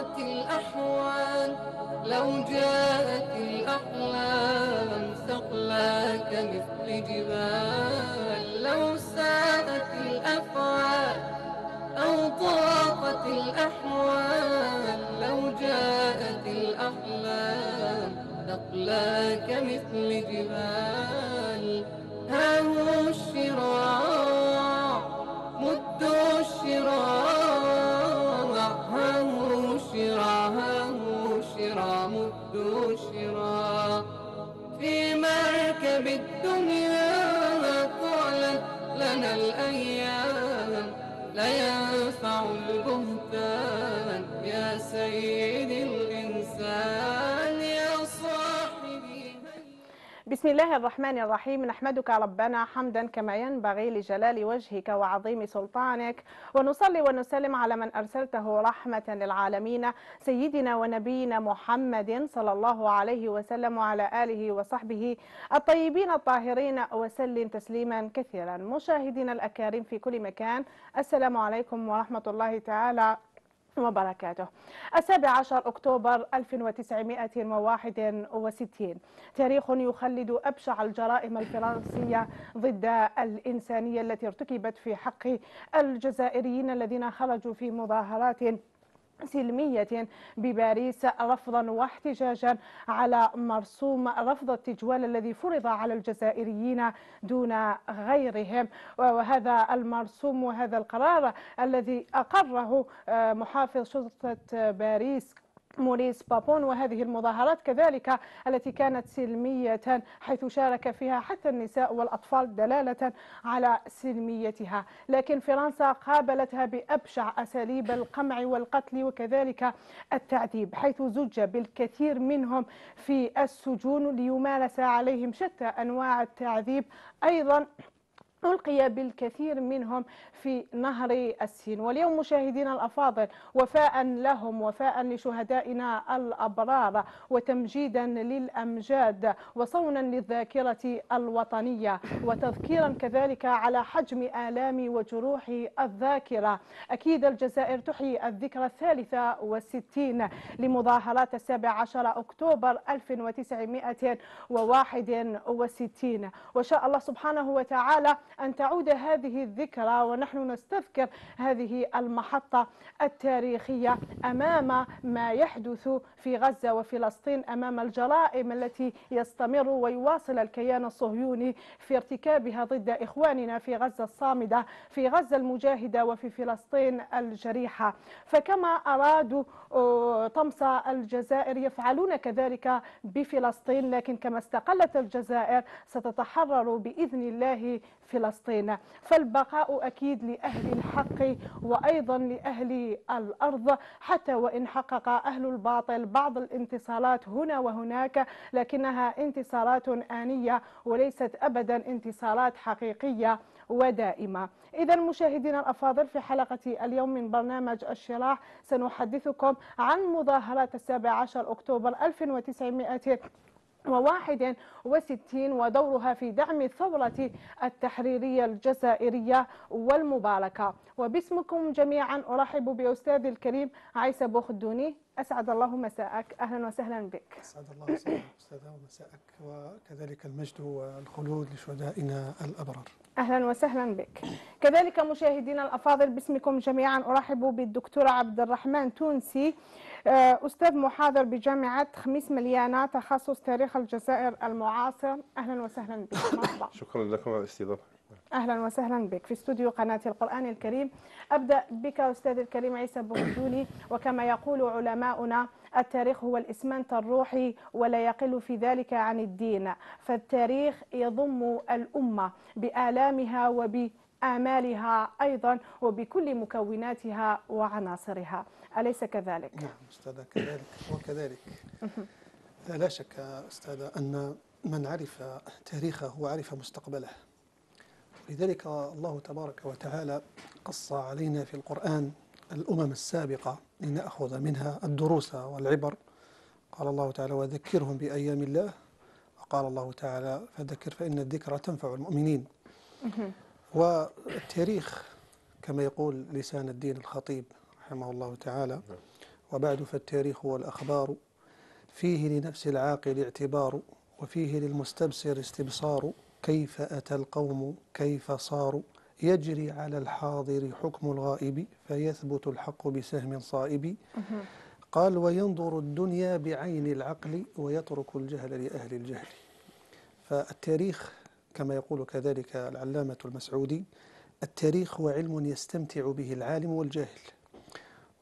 ضاقت الأحوال لو جاءت الأحلام ثقلا كمثل جبال. لو ساءت الأفعال أو ضاقت الأحوال لو جاءت الأحلام ثقلا كمثل جبال. ها هو الشراع لا بسم الله الرحمن الرحيم. نحمدك ربنا حمدا كما ينبغي لجلال وجهك وعظيم سلطانك. ونصلي ونسلم على من أرسلته رحمة للعالمين سيدنا ونبينا محمد صلى الله عليه وسلم وعلى آله وصحبه الطيبين الطاهرين. وسلم تسليما كثيرا. مشاهدينا الأكارم في كل مكان السلام عليكم ورحمة الله تعالى وبركاته السابع عشر أكتوبر 1961 تاريخ يخلد أبشع الجرائم الفرنسية ضد الإنسانية التي ارتكبت في حق الجزائريين الذين خرجوا في مظاهرات سلمية بباريس رفضا واحتجاجا على مرسوم رفض التجوال الذي فرض على الجزائريين دون غيرهم. وهذا المرسوم وهذا القرار الذي أقره محافظ شرطة باريس موريس بابون وهذه المظاهرات كذلك التي كانت سلمية حيث شارك فيها حتى النساء والأطفال دلالة على سلميتها. لكن فرنسا قابلتها بأبشع أساليب القمع والقتل وكذلك التعذيب حيث زج بالكثير منهم في السجون ليمارس عليهم شتى أنواع التعذيب. أيضا ألقي بالكثير منهم في نهر السين. واليوم مشاهدينا الأفاضل وفاء لهم وفاء لشهدائنا الأبرار وتمجيدا للأمجاد وصونا للذاكرة الوطنية وتذكيرا كذلك على حجم آلام وجروح الذاكرة. أكيد الجزائر تحيي الذكرى الثالثة والستين لمظاهرات السابع عشر أكتوبر 1961 وشاء الله سبحانه وتعالى أن تعود هذه الذكرى ونحن نستذكر هذه المحطة التاريخية أمام ما يحدث في غزة وفلسطين أمام الجرائم التي يستمر ويواصل الكيان الصهيوني في ارتكابها ضد إخواننا في غزة الصامدة في غزة المجاهدة وفي فلسطين الجريحة. فكما أرادوا طمس الجزائر يفعلون كذلك بفلسطين لكن كما استقلت الجزائر ستتحرر بإذن الله فلسطين فالبقاء أكيد لأهل الحق وأيضا لأهل الأرض حتى وإن حقق أهل الباطل بعض الانتصارات هنا وهناك لكنها انتصارات آنية وليست أبدا انتصارات حقيقية ودائمة. إذا مشاهدينا الأفاضل في حلقة اليوم من برنامج الشراح سنحدثكم عن مظاهرات السابع عشر أكتوبر 1900 وواحد وستين ودورها في دعم الثورة التحريرية الجزائرية والمباركة. وباسمكم جميعا أرحب بأستاذ الكريم عيسى بوخدوني. أسعد الله مساءك. أهلا وسهلا بك. أسعد الله مساءك أستاذة ومساءك. وكذلك المجد والخلود لشهدائنا الأبرار. أهلا وسهلا بك. كذلك مشاهدينا الأفاضل باسمكم جميعا أرحب بالدكتور عبد الرحمن تونسي أستاذ محاضر بجامعة خميس مليانة تخصص تاريخ الجزائر المعاصر. أهلا وسهلا بك. شكرا لكم على الاستضافة. أهلا وسهلا بك. في استوديو قناة القرآن الكريم أبدأ بك أستاذ الكريم عيسى بغدوني وكما يقول علماؤنا التاريخ هو الإسمنت الروحي ولا يقل في ذلك عن الدين. فالتاريخ يضم الأمة بآلامها وب آمالها أيضا وبكل مكوناتها وعناصرها. أليس كذلك؟ نعم أستاذة كذلك. وكذلك. لا شك أستاذة أن من عرف تاريخه وعرف مستقبله. لذلك الله تبارك وتعالى قص علينا في القرآن الأمم السابقة لنأخذ منها الدروس والعبر. قال الله تعالى وذكرهم بأيام الله. وقال الله تعالى فذكر فإن الذكرى تنفع المؤمنين. والتاريخ كما يقول لسان الدين الخطيب رحمه الله تعالى وبعد فالتاريخ والأخبار فيه لنفس العاقل اعتبار وفيه للمستبصر استبصار. كيف أتى القوم؟ كيف صاروا؟ يجري على الحاضر حكم الغائب فيثبت الحق بسهم صائب. قال وينظر الدنيا بعين العقل ويترك الجهل لأهل الجهل. فالتاريخ كما يقول كذلك العلامة المسعودي التاريخ هو علم يستمتع به العالم والجاهل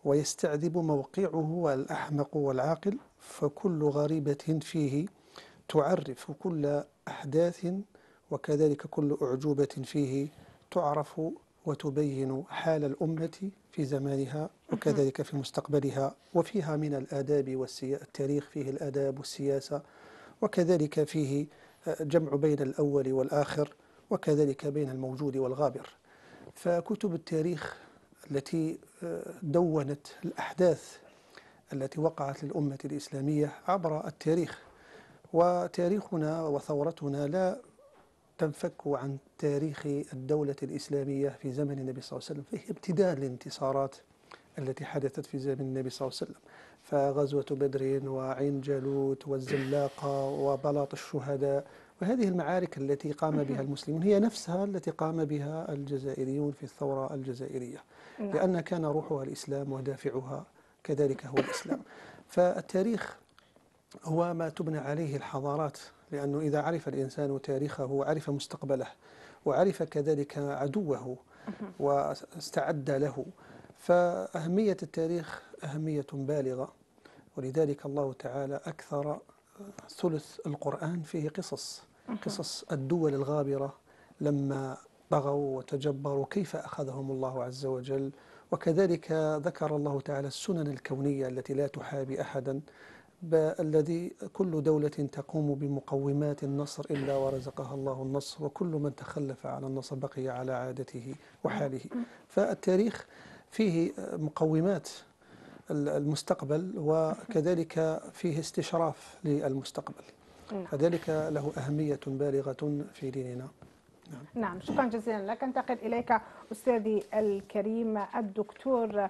ويستعذب موقعه الأحمق والعاقل فكل غريبة فيه تعرف كل أحداث وكذلك كل أعجوبة فيه تعرف وتبين حال الأمة في زمانها وكذلك في مستقبلها وفيها من الآداب والسياسة التاريخ فيه الآداب والسياسة وكذلك فيه جمع بين الأول والآخر وكذلك بين الموجود والغابر. فكتب التاريخ التي دونت الأحداث التي وقعت للأمة الإسلامية عبر التاريخ. وتاريخنا وثورتنا لا تنفك عن تاريخ الدولة الإسلامية في زمن النبي صلى الله عليه وسلم فهي ابتداء للانتصارات التي حدثت في زمن النبي صلى الله عليه وسلم فغزوة بدر وعين جالوت والزلاقة وبلاط الشهداء وهذه المعارك التي قام بها المسلمون هي نفسها التي قام بها الجزائريون في الثورة الجزائرية نعم. لأن كان روحها الإسلام ودافعها كذلك هو الإسلام فالتاريخ هو ما تبنى عليه الحضارات لأنه إذا عرف الإنسان تاريخه وعرف مستقبله وعرف كذلك عدوه واستعد له فأهمية التاريخ أهمية بالغة. ولذلك الله تعالى أكثر ثلث القرآن فيه قصص قصص الدول الغابرة لما طغوا وتجبروا كيف أخذهم الله عز وجل. وكذلك ذكر الله تعالى السنن الكونية التي لا تحابي أحدا. الذي كل دولة تقوم بمقومات النصر إلا ورزقها الله النصر وكل من تخلف عن النصر بقي على عادته وحاله. فالتاريخ فيه مقومات المستقبل وكذلك فيه استشراف للمستقبل. نعم. فذلك له أهمية بالغة في ديننا. نعم. شكرا جزيلا لك. أنتقل إليك أستاذي الكريم الدكتور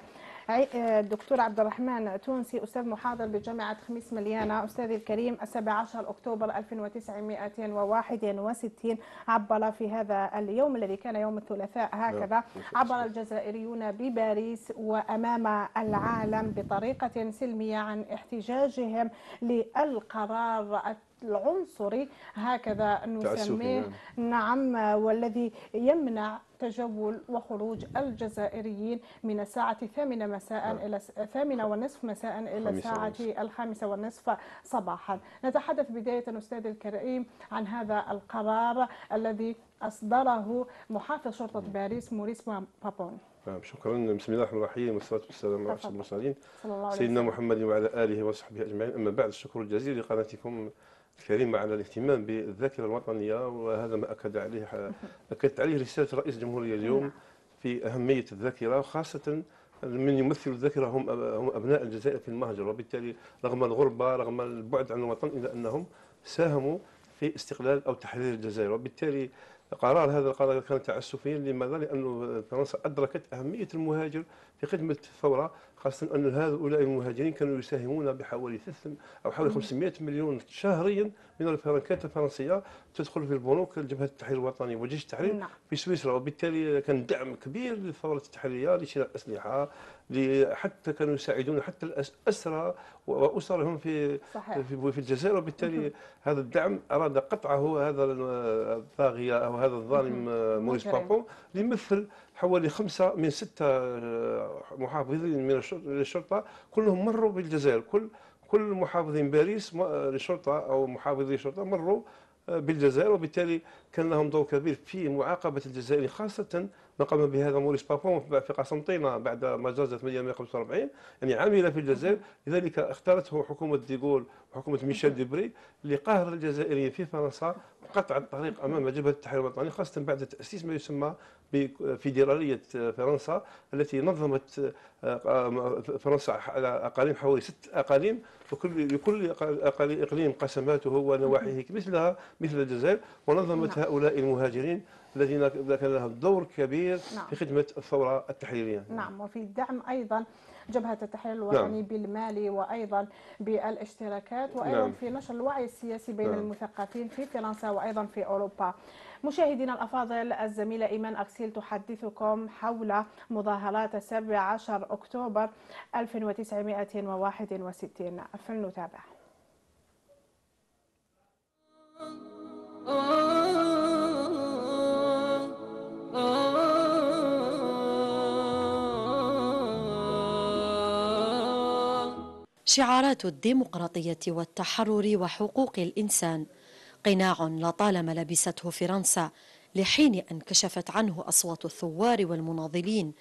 الدكتور عبد الرحمن تونسي أستاذ محاضر بجامعة خميس مليانة. أستاذي الكريم السابع عشر أكتوبر 1961 عبر في هذا اليوم الذي كان يوم الثلاثاء هكذا. عبر الجزائريون بباريس وأمام العالم بطريقة سلمية عن احتجاجهم للقرار العنصري هكذا نسميه. نعم. والذي يمنع تجول وخروج الجزائريين من الساعة الثامنة مساء نعم. إلى الثامنة والنصف مساء إلى الساعة الخامسة والنصف صباحا. نتحدث بداية أستاذ الكريم عن هذا القرار الذي أصدره محافظ شرطة باريس موريس بابون. نعم شكرا. بسم الله الرحمن الرحيم والصلاة والسلام على أشرف المرسلين. سيدنا محمد وعلى آله وصحبه أجمعين. أما بعد الشكر الجزيل لقناتكم الكريمة على الاهتمام بالذاكرة الوطنية وهذا ما أكد عليه أكدت عليه رسالة رئيس الجمهورية اليوم في أهمية الذاكرة خاصة من يمثل الذاكرة هم هم أبناء الجزائر في المهجر. وبالتالي رغم الغربة رغم البعد عن الوطن إلا أنهم ساهموا في استقلال أو تحرير الجزائر. وبالتالي قرار هذا القرار كان تعسفيا لماذا؟ لأن فرنسا أدركت أهمية المهاجر في خدمة الثورة خاصة أن هؤلاء المهاجرين كانوا يساهمون بحوالي ثلاث أو حوالي 500 مليون شهريا من الفرنكات الفرنسية تدخل في البنوك جبهة التحرير الوطني وجيش التحرير نعم. في سويسرا وبالتالي كان دعم كبير للثورة التحريرية لشراء أسلحة حتى كانوا يساعدون حتى الأسرى وأسرهم في صحيح. في, الجزائر. وبالتالي هذا الدعم أراد قطعه هذا الطاغية أو هذا الظالم موريس بابون ليمثل حوالي خمسة من ستة آه، محافظين من الشرطة كلهم مروا بالجزائر. كل كل محافظين باريس للشرطة أو محافظي الشرطة مروا بالجزائر وبالتالي كان لهم دور كبير في معاقبة الجزائريين خاصة ما قام بهذا موريس بابون في قسنطينة بعد ما جازت 145 يعني عمل في الجزائر. لذلك اختارته حكومة ديغول وحكومة ميشيل ديبري لقهر الجزائريين في فرنسا وقطع الطريق أمام جبهة التحرير الوطني خاصة بعد تأسيس ما يسمى بفيدرالية فرنسا التي نظمت آه، فرنسا على أقاليم حوالي ست أقاليم وكل لكل إقليم قسماته ونواحيه مثلها مثل الجزائر ونظمت نعم. هؤلاء المهاجرين الذين كان لهم دور كبير نعم. في خدمة الثورة التحريرية نعم وفي دعم أيضا جبهة التحرير الوطني نعم. بالمال وأيضا بالاشتراكات وأيضا نعم. في نشر الوعي السياسي بين نعم. المثقفين في فرنسا وأيضا في أوروبا مشاهدينا الأفاضل الزميلة إيمان أكسيل تحدثكم حول مظاهرات 17 أكتوبر 1961 فلنتابع شعارات الديمقراطية والتحرر وحقوق الإنسان. قناع لطالما لبسته فرنسا لحين أن كشفت عنه أصوات الثوار والمناضلين.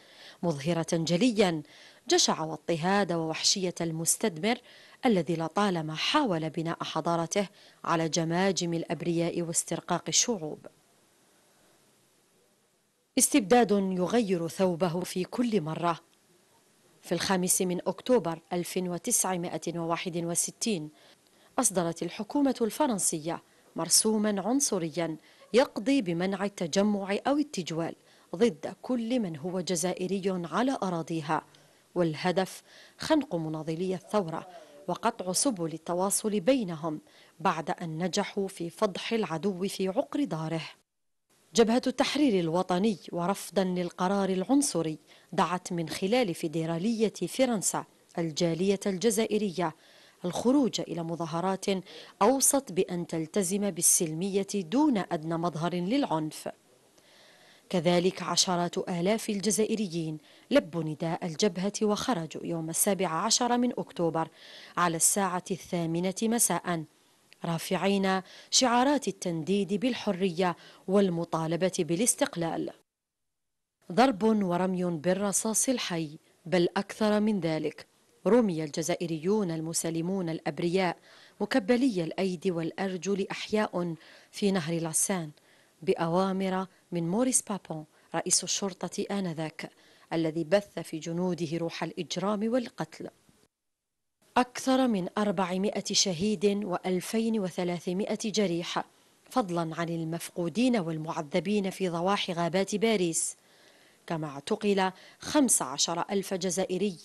مظهرة جليا جشع واضطهاد ووحشية المستدمر الذي لطالما حاول بناء حضارته على جماجم الأبرياء واسترقاق الشعوب. استبداد يغير ثوبه في كل مرة. في الخامس من أكتوبر 1961 أصدرت الحكومة الفرنسية مرسوما عنصريا يقضي بمنع التجمع أو التجوال ضد كل من هو جزائري على أراضيها والهدف خنق مناضلي الثورة وقطع سبل التواصل بينهم بعد أن نجحوا في فضح العدو في عقر داره. جبهة التحرير الوطني ورفضا للقرار العنصري دعت من خلال فيدرالية فرنسا الجالية الجزائرية الخروج إلى مظاهرات أوصت بأن تلتزم بالسلمية دون أدنى مظهر للعنف. كذلك عشرات آلاف الجزائريين لبوا نداء الجبهة وخرجوا يوم السابع عشر من أكتوبر على الساعة الثامنة مساءً رافعين شعارات التنديد بالحرية والمطالبة بالاستقلال. ضرب ورمي بالرصاص الحي بل أكثر من ذلك. رمي الجزائريون المسالمون الأبرياء مكبلي الأيدي والأرجل أحياء في نهر لاسان بأوامر من موريس بابون رئيس الشرطة آنذاك الذي بث في جنوده روح الإجرام والقتل. أكثر من 400 شهيد و2300 جريح فضلا عن المفقودين والمعذبين في ضواحي غابات باريس. كما اعتقل 15 ألف جزائري.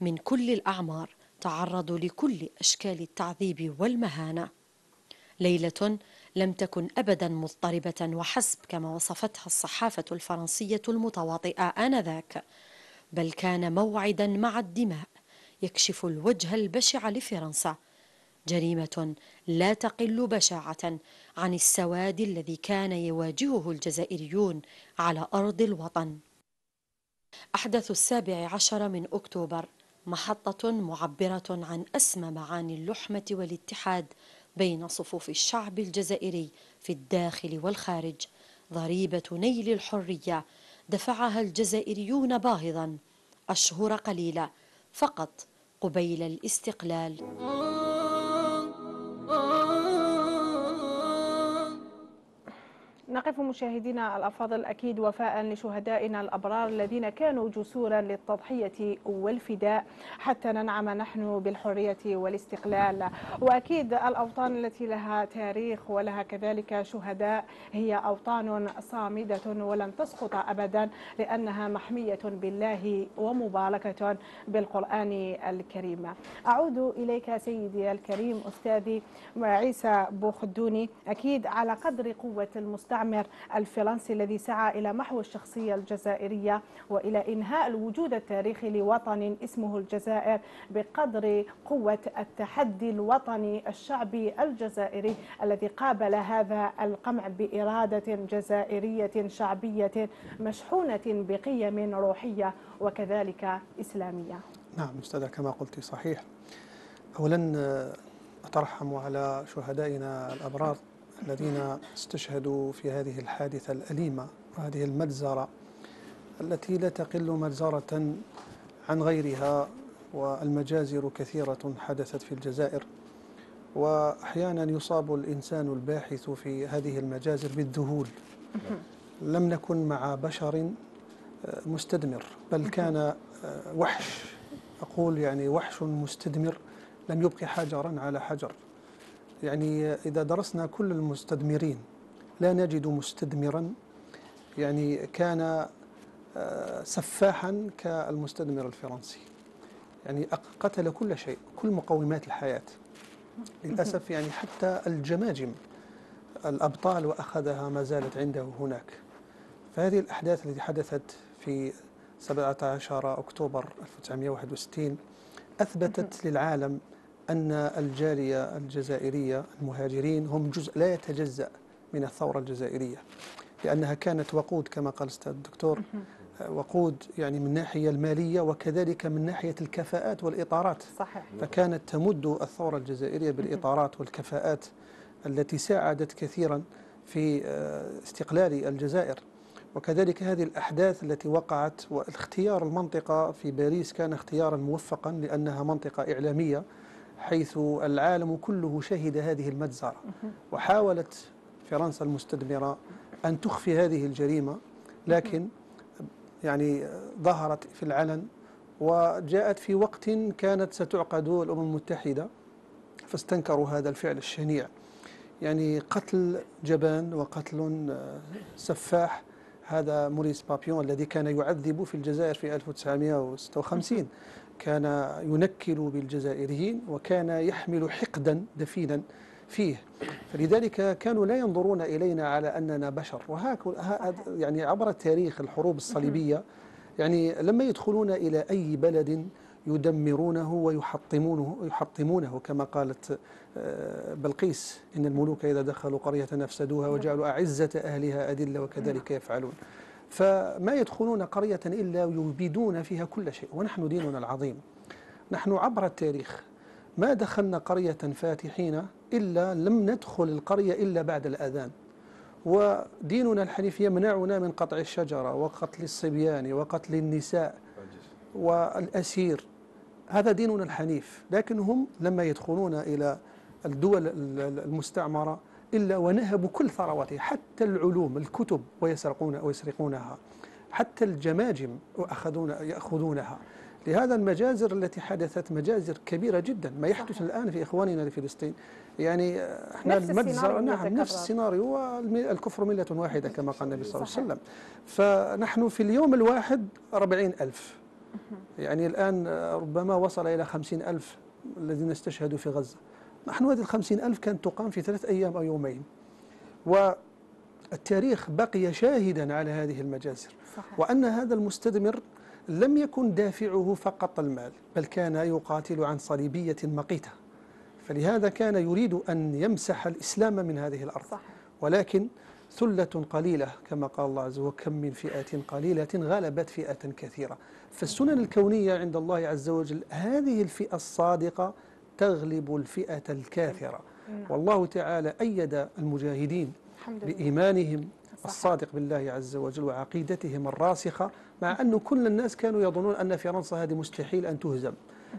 من كل الأعمار تعرضوا لكل أشكال التعذيب والمهانة. ليلة لم تكن أبدا مضطربة وحسب كما وصفتها الصحافة الفرنسية المتواطئة آنذاك بل كان موعدا مع الدماء. يكشف الوجه البشع لفرنسا. جريمة لا تقل بشاعة عن السواد الذي كان يواجهه الجزائريون على أرض الوطن. أحدث السابع عشر من أكتوبر محطة معبرة عن أسمى معاني اللحمة والاتحاد بين صفوف الشعب الجزائري في الداخل والخارج. ضريبة نيل الحرية دفعها الجزائريون باهظا أشهر قليلة فقط قبيل الاستقلال. نقف مشاهدينا الأفاضل أكيد وفاء لشهدائنا الأبرار الذين كانوا جسورا للتضحية والفداء حتى ننعم نحن بالحرية والاستقلال. وأكيد الأوطان التي لها تاريخ ولها كذلك شهداء هي أوطان صامدة ولن تسقط أبدا لأنها محمية بالله ومباركة بالقرآن الكريم. أعود إليك سيدي الكريم أستاذي عيسى بوخدوني. أكيد على قدر قوة المستقبل المستعمر الفرنسي الذي سعى إلى محو الشخصية الجزائرية وإلى إنهاء الوجود التاريخي لوطن اسمه الجزائر بقدر قوة التحدي الوطني الشعبي الجزائري الذي قابل هذا القمع بإرادة جزائرية شعبية مشحونة بقيم روحية وكذلك إسلامية. نعم أستاذة كما قلت صحيح. أولا أترحم على شهدائنا الأبرار الذين استشهدوا في هذه الحادثة الأليمة وهذه المجزرة التي لا تقل مجزرة عن غيرها والمجازر كثيرة حدثت في الجزائر وأحيانا يصاب الإنسان الباحث في هذه المجازر بالذهول. لم نكن مع بشر آه، مستدمر بل كان آه، وحش. أقول يعني وحش مستدمر لم يبقي حجرا على حجر. يعني إذا درسنا كل المستدمرين لا نجد مستدمرا. يعني كان آه، سفاحا كالمستدمر الفرنسي. يعني قتل كل شيء كل مقومات الحياة. للأسف يعني حتى الجماجم الأبطال وأخذها ما زالت عنده هناك. فهذه الأحداث التي حدثت في 17 أكتوبر 1961 أثبتت للعالم أن الجالية الجزائرية المهاجرين هم جزء لا يتجزأ من الثورة الجزائرية لأنها كانت وقود كما قال الأستاذ الدكتور وقود يعني من الناحية المالية وكذلك من ناحية الكفاءات والإطارات. صحيح. فكانت تمد الثورة الجزائرية بالإطارات والكفاءات التي ساعدت كثيرا في آه، استقلال الجزائر. وكذلك هذه الأحداث التي وقعت واختيار المنطقة في باريس كان اختيارا موفقا لأنها منطقة إعلامية حيث العالم كله شهد هذه المجزرة. وحاولت فرنسا المستدمرة أن تخفي هذه الجريمة لكن يعني ظهرت في العلن وجاءت في وقت كانت ستعقد الأمم المتحدة فاستنكروا هذا الفعل الشنيع. يعني قتل جبان وقتل سفاح هذا موريس بابيون الذي كان يعذب في الجزائر في 1956 كان ينكل بالجزائريين وكان يحمل حقدا دفينا فيه. فلذلك كانوا لا ينظرون إلينا على أننا بشر. وهكذا يعني عبر التاريخ الحروب الصليبية يعني لما يدخلون إلى أي بلد يدمرونه ويحطمونه يحطمونه كما قالت آه، بلقيس إن الملوك إذا دخلوا قرية أفسدوها وجعلوا أعزة أهلها أذلة وكذلك يفعلون. فما يدخلون قرية إلا يبيدون فيها كل شيء ونحن ديننا العظيم. نحن عبر التاريخ ما دخلنا قرية فاتحين إلا لم ندخل القرية إلا بعد الأذان. وديننا الحنيف يمنعنا من قطع الشجرة وقتل الصبيان وقتل النساء والأسير. هذا ديننا الحنيف لكن هم لما يدخلون إلى الدول المستعمرة إلا ونهبوا كل ثرواتها حتى العلوم الكتب ويسرقون ويسرقونها حتى الجماجم وأخذون يأخذونها. لهذا المجازر التي حدثت مجازر كبيرة جدا ما يحدث صحيح. الآن في إخواننا في فلسطين. يعني إحنا المجزر نعم نفس السيناريو الكفر ملة واحدة كما قال النبي صلى الله عليه وسلم. فنحن في اليوم الواحد أربعين ألف. يعني الآن ربما وصل إلى خمسين ألف الذين استشهدوا في غزة. نحن هذه الخمسين ألف كانت تقام في ثلاث أيام أو يومين. والتاريخ بقي شاهدا على هذه المجازر. صحيح. وأن هذا المستدمر لم يكن دافعه فقط المال بل كان يقاتل عن صليبية مقيتة. فلهذا كان يريد أن يمسح الإسلام من هذه الأرض. صحيح. ولكن ثلة قليلة كما قال الله عز وجل كم من فئة قليلة غلبت فئة كثيرة. فالسنن الكونية عند الله عز وجل هذه الفئة الصادقة تغلب الفئة الكافرة. نعم. والله تعالى أيد المجاهدين بإيمانهم الصادق بالله عز وجل وعقيدتهم الراسخة مع أن كل الناس كانوا يظنون أن فرنسا هذه مستحيل أن تهزم.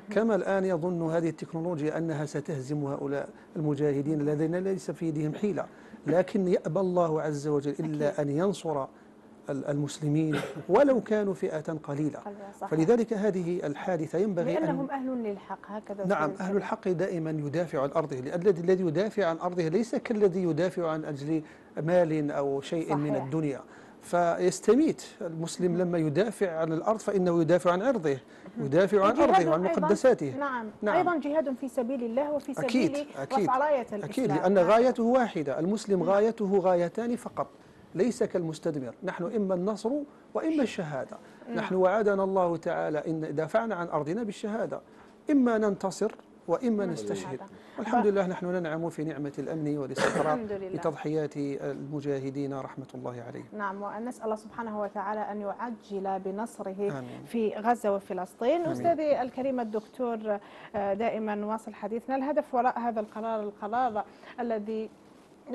كما الآن يظن هذه التكنولوجيا أنها ستهزم هؤلاء المجاهدين الذين ليس في يدهم حيلة. لكن يأبى الله عز وجل إلا أن ينصر المسلمين ولو كانوا فئة قليلة فلذلك هذه الحادثة ينبغي لأنهم أهل للحق هكذا نعم أهل الحق دائما يدافع عن أرضه الذي يدافع عن أرضه ليس كالذي يدافع عن أجل مال أو شيء صحيح. من الدنيا فيستميت المسلم لما يدافع عن الأرض فإنه يدافع عن عرضه يدافع عن أرضه وعن مقدساته نعم. نعم أيضا جهاد في سبيل الله وفي سبيل أكيد. أكيد. رفع راية الإسلام أكيد لأن نعم. غايته واحدة المسلم نعم. غايته غايتان فقط ليس كالمستدمر نحن إما النصر وإما الشهادة. نعم. نحن وعدنا الله تعالى إن دافعنا عن أرضنا بالشهادة. إما ننتصر وإما نستشهد. والحمد لله نحن ننعم في نعمة الأمن والإستقرار بتضحيات المجاهدين رحمة الله عليهم. نعم ونسأل الله سبحانه وتعالى أن يعجل بنصره آمين. في غزة وفلسطين. أستاذي الكريم الدكتور آه، دائما نواصل حديثنا. الهدف وراء هذا القرار القرار الذي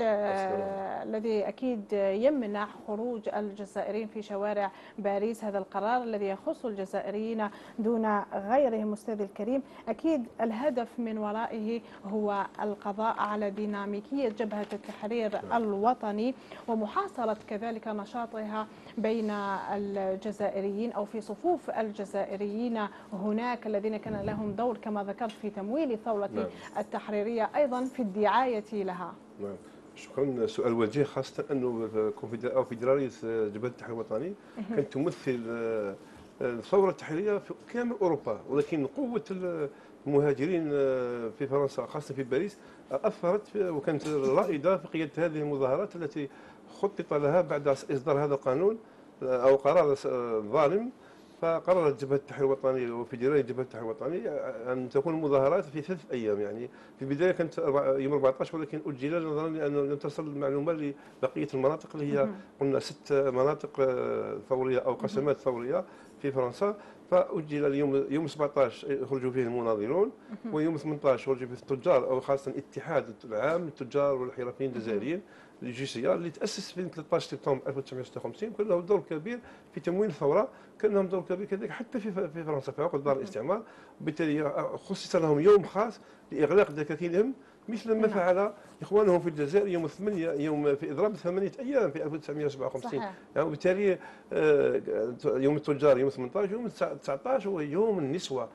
الذي أكيد يمنع خروج الجزائريين في شوارع باريس. هذا القرار الذي يخص الجزائريين دون غيرهم. أستاذ الكريم أكيد الهدف من ورائه هو القضاء على ديناميكية جبهة التحرير الوطني ومحاصرة كذلك نشاطها بين الجزائريين أو في صفوف الجزائريين هناك الذين كان لهم دور كما ذكرت في تمويل الثورة نعم. التحريرية أيضا في الدعاية لها. نعم. شكرا. سؤال وجيه خاصة أنه أو فيدرالية جبهة التحرير الوطني كانت تمثل آه، الثورة التحريرية في كامل أوروبا ولكن قوة المهاجرين آه، في فرنسا خاصة في باريس أثرت وكانت رائدة في قيادة هذه المظاهرات التي خطط لها بعد إصدار هذا القانون آه، أو قرار ظالم. فقررت جبهه التحرير الوطني وفيدراليه جبهه التحرير الوطني أن تكون المظاهرات في ثلاث أيام يعني. في البداية كانت يوم 14 ولكن أجل نظرا لأنه لم تصل المعلومة لبقية المناطق اللي هي قلنا ست مناطق آه، ثوريه أو قسمات ثوريه في فرنسا. فأجل اليوم يوم 17 يخرجوا فيه المناضلون ويوم 18 يخرجوا فيه التجار أو خاصة الاتحاد العام للتجار والحرفيين الجزائريين. ال AGTA سي اللي تأسس في 13 سبتمبر 1956 كان له دور كبير في تمويل الثورة كان لهم دور كبير كذلك حتى في في فرنسا في عقر دار الاستعمار. وبالتالي خصص لهم يوم خاص لإغلاق دكاكينهم مثل ما نعم. فعل إخوانهم في الجزائر يوم 8 يوم في إضراب ثمانيه أيام في 1957 صحيح. يعني وبالتالي آه، يوم التجار يوم 18 يوم 19 هو يوم النسوة.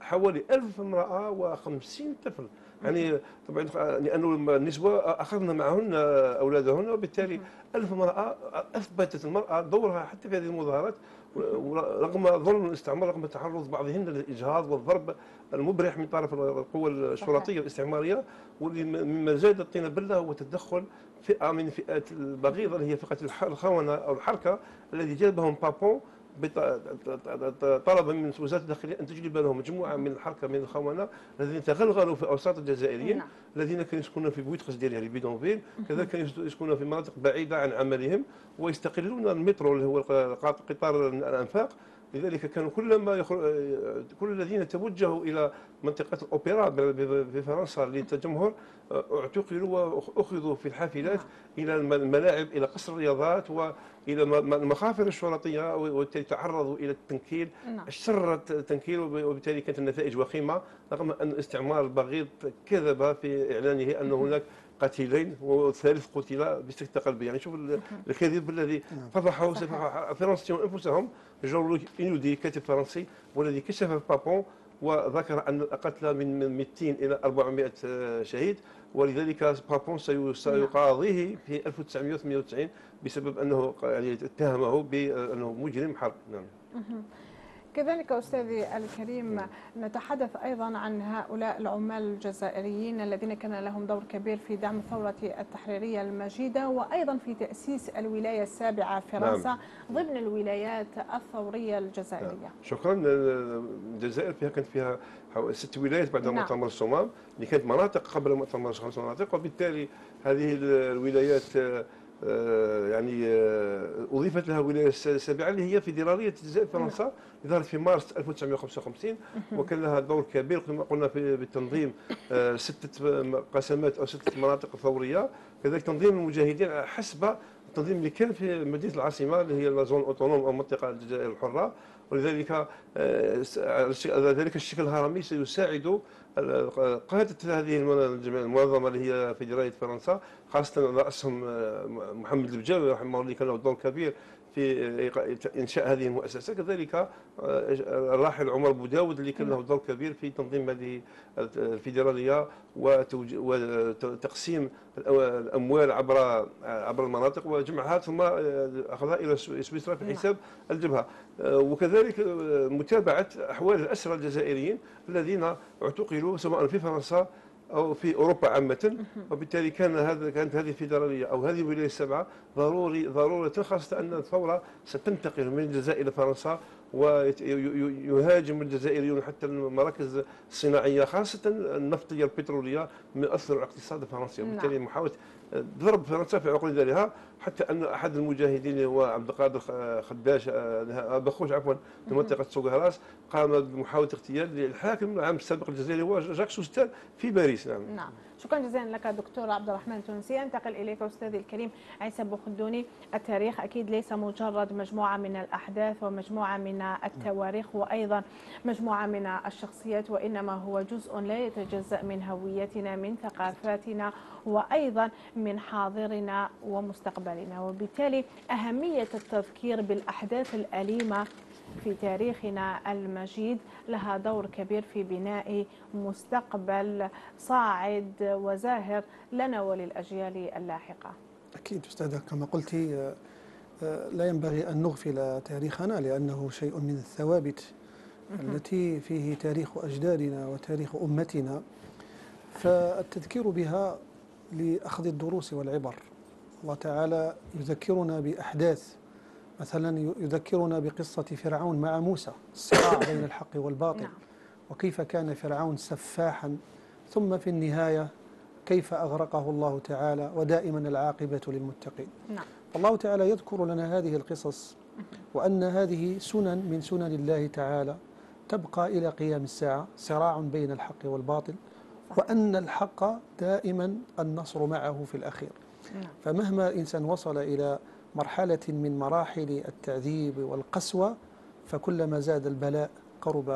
حوالي 1000 امرأة و50 طفل. يعني طبعا لأنه النسوة اخذنا معهن أولادهن وبالتالي ألف امرأة أثبتت المرأة دورها حتى في هذه المظاهرات رغم ظلم الاستعمار رغم تعرض بعضهن للإجهاض والضرب المبرح من طرف القوى الشرطية الاستعمارية واللي مما زاد الطين بله هو تدخل فئة من فئات البغيضة اللي هي فئة الخونة أو الحركة الذي جلبهم بابون طلب من وزارة الداخلية أن تجلب لهم مجموعة من الحركة من الخونة الذين تغلغلوا في أوساط الجزائريين نعم. الذين كانوا يسكنون في بويتقس ديالها لي بيدونفيل كذلك كانوا يسكنون في مناطق بعيدة عن عملهم ويستقلون المترو اللي هو قطار الأنفاق. لذلك كانوا كلما كل الذين توجهوا إلى منطقة الأوبرا في فرنسا للتجمهر اعتقلوا واخذوا في الحافلات إلى الملاعب إلى قصر الرياضات والى المخافر الشرطية وبالتالي تعرضوا إلى التنكيل نعم. الشر التنكيل وبالتالي كانت النتائج وخيمة رغم أن الاستعمار البغيض كذب في إعلانه أن هناك قتيلين والثالث قتل بسكتة قلبية يعني شوف الكذب الذي نعم. فضحوا الفرنسيون أنفسهم جون انودي كاتب فرنسي والذي كشف بابون وذكر أن القتلى من 200 إلى 400 شهيد. ولذلك بابون سيقاضيه في 1998 بسبب أنه يعني اتهمه بانه مجرم حرب. نعم. كذلك أستاذي الكريم نتحدث أيضا عن هؤلاء العمال الجزائريين الذين كان لهم دور كبير في دعم الثورة التحريرية المجيدة وأيضا في تأسيس الولاية السابعة فرنسا نعم. ضمن الولايات الثورية الجزائرية نعم. شكرا الجزائر فيها كانت فيها ست ولايات بعد نعم. مؤتمر الصمام اللي كانت مناطق قبل مؤتمر خمس مناطق وبالتالي هذه الولايات آه، يعني آه، أضيفت لها ولاية السابعة اللي هي فيدراليه الجزائر فرنسا ظهرت في مارس 1955 وكان لها دور كبير كما قلنا في بالتنظيم آه، ستة قسمات أو ستة مناطق ثوريه كذلك تنظيم المجاهدين حسب التنظيم اللي كان في مدينة العاصمة اللي هي لا زون أوتونوم أو منطقة الجزائر الحرة. ولذلك ذلك الشكل الهرمي سيساعد قادة هذه المنظمة اللي هي فيدرالية فرنسا خاصة رأسهم آه، محمد البجاوي رحمه الله كان له دور كبير في إنشاء هذه المؤسسة. كذلك آه، الراحل عمر بوداود اللي كان له دور كبير في تنظيم هذه الفيدرالية وتقسيم الأموال عبر عبر المناطق وجمعها ثم آه، أخذها إلى سويسرا في حساب الجبهة. آه، وكذلك متابعة أحوال الأسرى الجزائريين الذين اعتقلوا سواء في فرنسا أو في أوروبا عامة وبالتالي كان هذا كانت هذه الفيدراليه أو هذه الولايه السبعه ضروري ضرورة خاصة أن الثورة ستنتقل من الجزائر إلى فرنسا ويهاجم الجزائريون حتى المراكز الصناعية خاصة النفطيه البترولية من أثر الاقتصاد الفرنسي وبالتالي نعم. ضرب فرنسا في عقول ذلها حتى أن أحد المجاهدين هو عبد القادر خداش آه، بخوش عفوا في منطقه سوق هراس قام بمحاولة اغتيال الحاكم العام السابق الجزائري هو جاك سوستان في باريس نعم. نعم. شكرا جزيلا لك دكتور عبد الرحمن التونسي. أنتقل إليك أستاذي الكريم عيسى بوخدوني. التاريخ أكيد ليس مجرد مجموعة من الأحداث ومجموعة من التواريخ وأيضا مجموعة من الشخصيات وإنما هو جزء لا يتجزأ من هويتنا من ثقافاتنا وأيضا من حاضرنا ومستقبلنا. وبالتالي أهمية التذكير بالأحداث الأليمة في تاريخنا المجيد لها دور كبير في بناء مستقبل صاعد وزاهر لنا وللأجيال اللاحقة. أكيد أستاذة كما قلت آه، آه، لا ينبغي أن نغفل تاريخنا لأنه شيء من الثوابت التي فيه تاريخ أجدادنا وتاريخ أمتنا. فالتذكير بها لأخذ الدروس والعبر. الله تعالى يذكرنا بأحداث مثلا يذكرنا بقصة فرعون مع موسى الصراع بين الحق والباطل. نعم. وكيف كان فرعون سفاحا. ثم في النهاية كيف أغرقه الله تعالى ودائما العاقبة للمتقين. نعم. الله تعالى يذكر لنا هذه القصص وأن هذه سنن من سنن الله تعالى تبقى إلى قيام الساعة صراع بين الحق والباطل وأن الحق دائما النصر معه في الأخير. نعم. فمهما الإنسان وصل إلى مرحلة من مراحل التعذيب والقسوة فكلما زاد البلاء قرب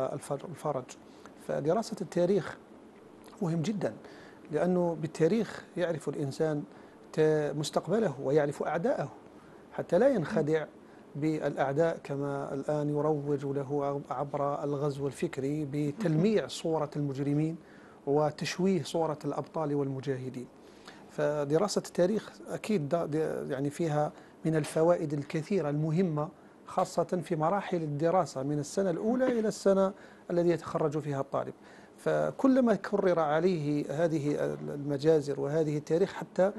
الفرج. فدراسة التاريخ مهم جدا لأنه بالتاريخ يعرف الإنسان مستقبله ويعرف أعداءه. حتى لا ينخدع بالأعداء كما الآن يروج له عبر الغزو الفكري بتلميع صورة المجرمين وتشويه صورة الأبطال والمجاهدين. فدراسة التاريخ أكيد يعني فيها من الفوائد الكثيرة المهمة خاصة في مراحل الدراسة من السنة الأولى إلى السنة الذي يتخرج فيها الطالب. فكلما كرر عليه هذه المجازر وهذه التاريخ حتى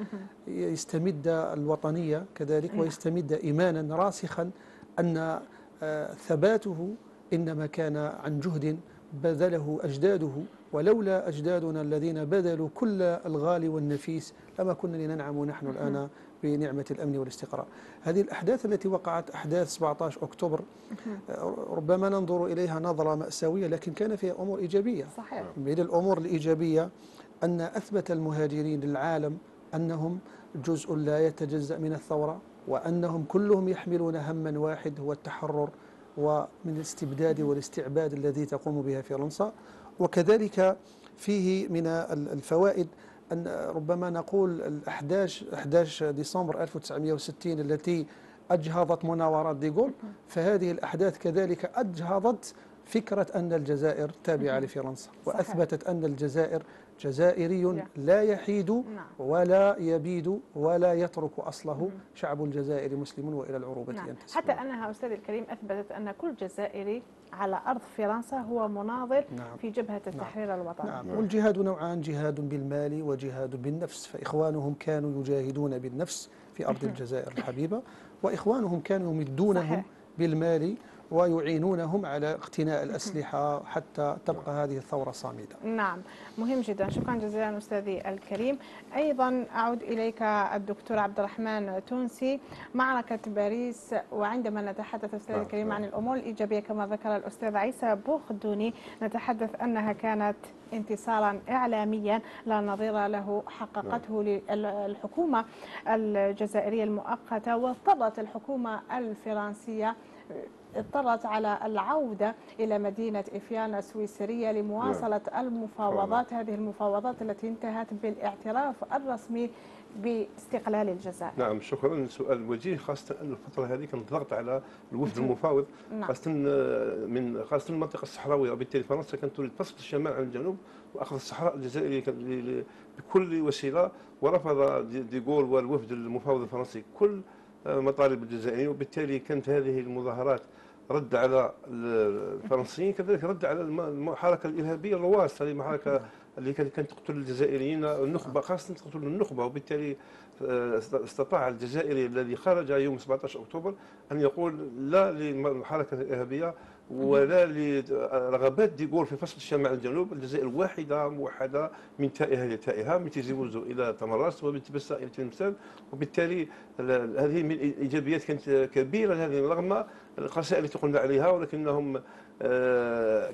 يستمد الوطنية كذلك نعم. ويستمد إيمانا راسخا أن آه، ثباته إنما كان عن جهد بذله أجداده ولولا أجدادنا الذين بذلوا كل الغالي والنفيس لما كنا لننعم نحن الآن بنعمة الأمن والاستقرار. هذه الأحداث التي وقعت أحداث 17 أكتوبر ربما ننظر إليها نظرة مأساوية لكن كان فيها أمور إيجابية. صحيح. من الأمور الإيجابية أن أثبت المهاجرين للعالم أنهم جزء لا يتجزأ من الثورة وأنهم كلهم يحملون هما واحد هو التحرر ومن الاستبداد والاستعباد الذي تقوم بها فرنسا. وكذلك فيه من الفوائد أن ربما نقول ال 11 11 ديسمبر 1960 التي أجهضت مناورات ديغول فهذه الأحداث كذلك أجهضت فكرة أن الجزائر تابعة لفرنسا وأثبتت أن الجزائر جزائري لا يحيد نعم. ولا يبيد ولا يترك أصله شعب الجزائر مسلم وإلى العروبة نعم. ينتسب حتى أنها أستاذ الكريم أثبتت أن كل جزائري على أرض فرنسا هو مناظر نعم. في جبهة نعم. التحرير نعم. الوطني نعم. والجهاد نوعان جهاد بالمال وجهاد بالنفس فإخوانهم كانوا يجاهدون بالنفس في أرض الجزائر الحبيبة وإخوانهم كانوا يمدونهم صحيح. بالمال ويعينونهم على اقتناء الأسلحة حتى تبقى هذه الثورة صامدة. نعم مهم جدا. شكرا جزيلا أستاذي الكريم. أيضا أعود إليك الدكتور عبد الرحمن تونسي. معركة باريس وعندما نتحدث أستاذ نعم، الكريم عن نعم. الأمور الإيجابية كما ذكر الأستاذ عيسى بوخدوني نتحدث أنها كانت انتصارا إعلاميا. لا نظير له حققته نعم. الحكومة الجزائرية المؤقتة واضطرت الحكومة الفرنسية اضطرت على العودة إلى مدينة إفيانا السويسرية لمواصلة نعم. المفاوضات. هذه المفاوضات التي انتهت بالاعتراف الرسمي باستقلال الجزائر. نعم شكرا. سؤال وجيه خاصة أن الفترة هذه كان الضغط على الوفد المفاوض نعم. خاصة من خاصة المنطقة الصحراوية. وبالتالي فرنسا كانت تريد تفصل الشمال عن الجنوب وأخذ الصحراء الجزائرية بكل وسيلة ورفض ديغول والوفد المفاوض الفرنسي. كل مطالب الجزائريين وبالتالي كانت هذه المظاهرات رد على الفرنسيين كذلك رد على الحركه الإرهابية الرواس هذه المحركه اللي كانت تقتل الجزائريين النخبة خاصة تقتل النخبة. وبالتالي آه، استطاع الجزائري الذي خرج يوم 17 أكتوبر أن يقول لا للحركه الإرهابية ولا لرغبات ديغول في فصل الشمال الجنوب الجزائر واحدة موحدة من تائها إلى تائها من تيزي وزو إلى تمنراست ومن تبسة إلى تلمسان وبالتالي هذه من الايجابيات كانت كبيرة لهذه رغم الخسائر التي قلنا عليها ولكنهم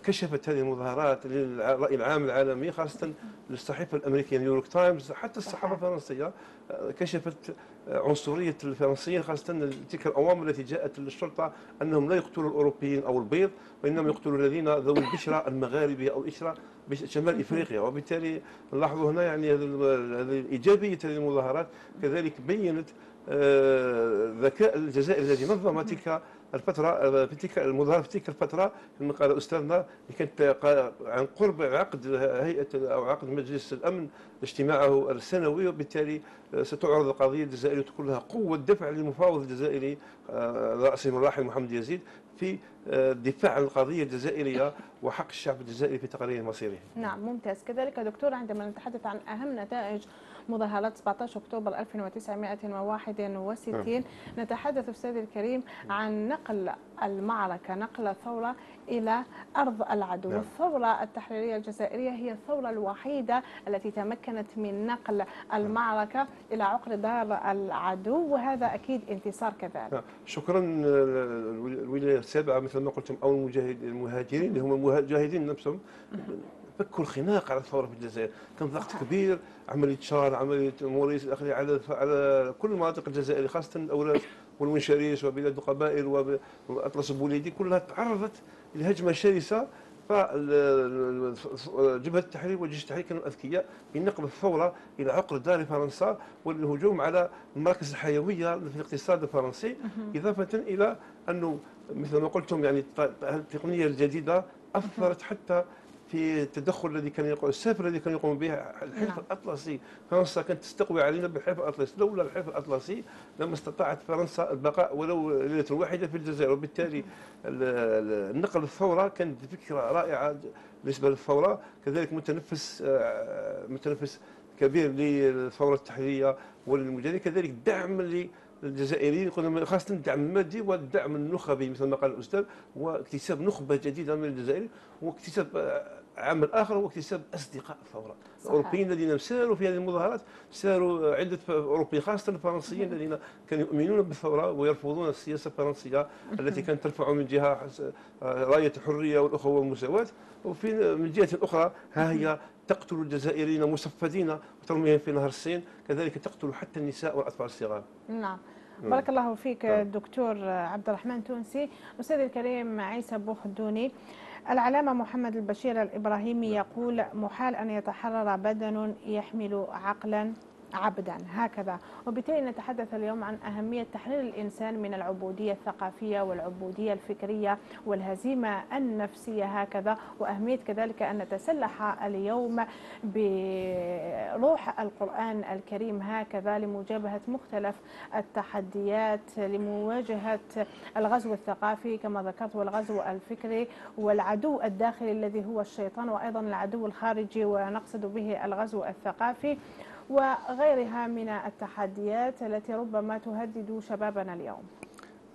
كشفت هذه المظاهرات للرأي العام العالمي خاصة للصحيفة الأمريكية نيويورك تايمز حتى الصحافة الفرنسية آه، كشفت عنصرية الفرنسيين خاصة تلك الأوامر التي جاءت للشرطة أنهم لا يقتلوا الأوروبيين أو البيض وإنما يقتلوا الذين ذوي البشرة المغاربية أو البشرة شمال إفريقيا. وبالتالي نلاحظ هنا يعني هذه الإيجابية هذه المظاهرات كذلك بينت آه، ذكاء الجزائر الذي نظم تلك الفترة في تلك المظاهرة في تلك الفترة كما قال أستاذنا كانت عن قرب عقد هيئة أو عقد مجلس الأمن اجتماعه السنوي وبالتالي ستعرض القضية الجزائرية وتكون لها قوة دفع للمفاوض الجزائري راسه الراحل محمد يزيد في الدفاع عن القضية الجزائرية وحق الشعب الجزائري في تقرير مصيره. نعم ممتاز كذلك دكتور عندما نتحدث عن أهم نتائج مظاهرات 17 أكتوبر 1961 نعم. نتحدث أستاذ الكريم عن نقل المعركة نقل الثورة إلى أرض العدو نعم. الثورة التحريرية الجزائرية هي الثورة الوحيدة التي تمكنت من نقل المعركة إلى عقر دار العدو وهذا أكيد انتصار كذلك نعم. شكرا الولاية السابعة مثل ما قلتم المجاهد المهاجرين اللي هم المجاهدين نفسهم. فكوا الخناق على الثورة في الجزائر. كان ضغط كبير عملية شار عملية موريس الاخرى على على كل المناطق الجزائرية خاصة الاوراس والمنشريس وبلاد القبائل وأطلس البوليدي كلها تعرضت لهجمة شرسة. فجبهه التحرير والجيش التحرير كانوا أذكياء بنقل الثورة إلى عقر دار فرنسا والهجوم على المراكز الحيوية في الاقتصاد الفرنسي إضافة إلى أنه مثل ما قلتم يعني التقنية الجديدة أثرت حتى في التدخل الذي كان يقوم السفر الذي كان يقوم به الحلف نعم. الأطلسي. فرنسا كانت تستقوي علينا بالحلف الأطلسي لولا الحلف الأطلسي لما استطاعت فرنسا البقاء ولو ليلة واحدة في الجزائر. وبالتالي نقل الثورة كانت فكرة رائعة بالنسبة للثورة. كذلك متنفس آه، متنفس كبير للثورة التحريرية وللمجاهدين. كذلك دعم الجزائريين خاصة الدعم المادي والدعم النخبي مثل ما قال الأستاذ واكتساب نخبة جديدة من الجزائر واكتساب آه، عمل آخر هو اكتساب اصدقاء الثوره الأوروبيين الذين ساروا في هذه المظاهرات ساروا عدة اوروبيين خاصة الفرنسيين الذين كانوا يؤمنون بالثورة ويرفضون السياسة الفرنسية التي كانت ترفع من جهة آه، راية الحرية والأخوة والمساواة. وفي من جهة أخرى ها هي تقتل الجزائريين مصفدين وترميهم في نهر السين كذلك تقتل حتى النساء والأطفال الصغار. نعم. بارك الله فيك نعم. دكتور عبد الرحمن تونسي. أستاذ الكريم عيسى بوخدوني العلامة محمد البشير الإبراهيمي يقول محال أن يتحرر بدن يحمل عقلا عبدا. هكذا. وبالتالي نتحدث اليوم عن أهمية تحرير الإنسان من العبودية الثقافية والعبودية الفكرية والهزيمة النفسية. هكذا. وأهمية كذلك أن نتسلح اليوم بروح القرآن الكريم. هكذا. لمجابهة مختلف التحديات لمواجهة الغزو الثقافي كما ذكرت والغزو الفكري والعدو الداخلي الذي هو الشيطان وأيضا العدو الخارجي. ونقصد به الغزو الثقافي. وغيرها من التحديات التي ربما تهدد شبابنا اليوم.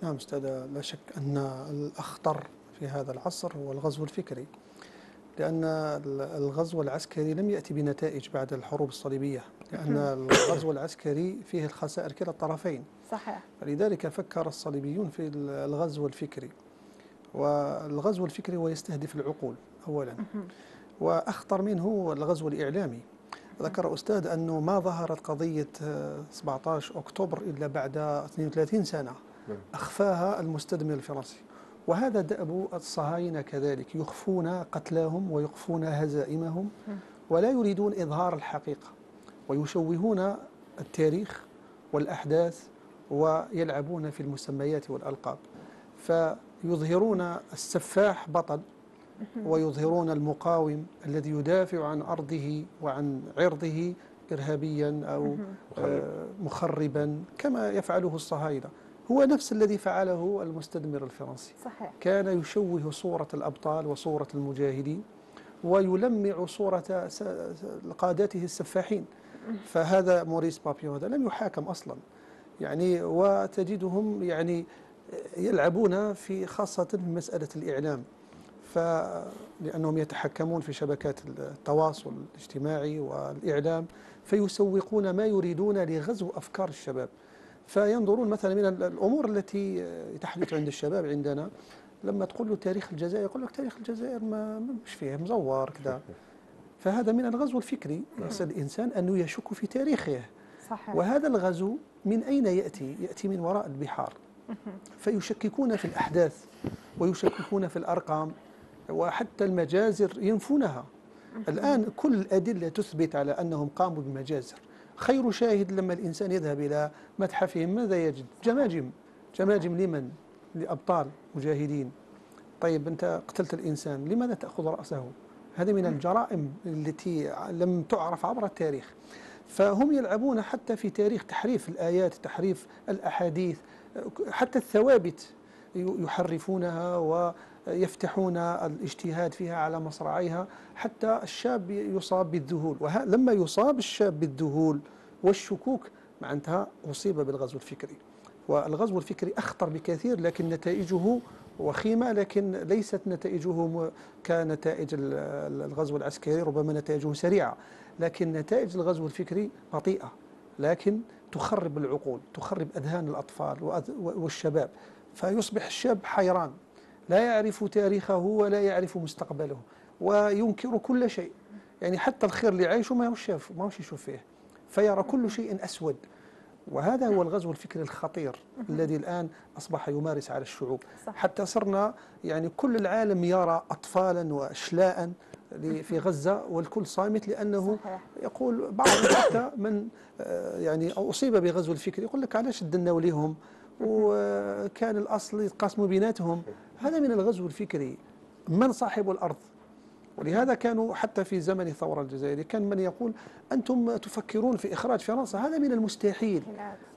نعم أستاذة لا شك أن الأخطر في هذا العصر هو الغزو الفكري لأن الغزو العسكري لم يأتي بنتائج بعد الحروب الصليبية لأن الغزو العسكري فيه الخسائر كلا الطرفين. صحيح. فلذلك فكر الصليبيون في الغزو الفكري والغزو الفكري هو يستهدف العقول أولا. وأخطر منه الغزو الإعلامي. ذكر أستاذ أنه ما ظهرت قضية 17 آه، أكتوبر إلا بعد 32 سنة. نعم. أخفاها المستدمر الفرنسي. وهذا دأب الصهاينة كذلك. يخفون قتلاهم ويخفون هزائمهم نعم. ولا يريدون إظهار الحقيقة. ويشوهون التاريخ والأحداث ويلعبون في المسميات والألقاب. فيظهرون السفاح بطل ويظهرون المقاوم الذي يدافع عن أرضه وعن عرضه إرهابيا أو آه، مخربا كما يفعله الصهاينة. هو نفس الذي فعله المستدمر الفرنسي. صحيح. كان يشوه صورة الأبطال وصورة المجاهدين ويلمع صورة قادته السفاحين. فهذا موريس بابيون هذا لم يحاكم أصلا. يعني وتجدهم يعني يلعبون في خاصة في مسألة الإعلام. لأنهم يتحكمون في شبكات التواصل الاجتماعي والإعلام فيسوقون ما يريدون لغزو أفكار الشباب. فينظرون مثلا من الأمور التي تحدث عند الشباب عندنا. لما تقول له تاريخ الجزائر يقول لك تاريخ الجزائر ما مش فيه مزور كذا. فهذا من الغزو الفكري. يقصد الإنسان أنه يشك في تاريخه. صحيح. وهذا الغزو من أين يأتي؟ يأتي من وراء البحار. فيشككون في الأحداث ويشككون في الأرقام. وحتى المجازر ينفونها. الآن كل الأدلة تثبت على أنهم قاموا بمجازر. خير شاهد لما الإنسان يذهب إلى متحفهم ماذا يجد؟ جماجم. جماجم لمن؟ لأبطال مجاهدين. طيب أنت قتلت الإنسان لماذا تأخذ رأسه؟ هذه من الجرائم التي لم تعرف عبر التاريخ. فهم يلعبون حتى في تاريخ تحريف الآيات تحريف الأحاديث حتى الثوابت يحرفونها ويفتحون الاجتهاد فيها على مصراعيها حتى الشاب يصاب بالذهول. ولما يصاب الشاب بالذهول والشكوك معناتها أصيب بالغزو الفكري. والغزو الفكري أخطر بكثير لكن نتائجه وخيمة لكن ليست نتائجه كنتائج الغزو العسكري ربما نتائجه سريعة. لكن نتائج الغزو الفكري بطيئة لكن تخرب العقول تخرب أذهان الأطفال والشباب. فيصبح الشاب حيران. لا يعرف تاريخه ولا يعرف مستقبله وينكر كل شيء. يعني حتى الخير اللي عايشه ما هوش شاف ما هوش يشوف فيه فيرى كل شيء أسود. وهذا هو الغزو الفكري الخطير الذي الآن أصبح يمارس على الشعوب. صح. حتى صرنا يعني كل العالم يرى أطفالا وأشلاء في غزة والكل صامت لأنه صحيح. يقول بعض حتى من آه، يعني أصيب بغزو الفكري يقول لك علاش دنا لهم وكان الأصل يتقاسموا بيناتهم. هذا من الغزو الفكري. من صاحب الأرض؟ ولهذا كانوا حتى في زمن الثورة الجزائرية كان من يقول أنتم تفكرون في إخراج فرنسا. هذا من المستحيل.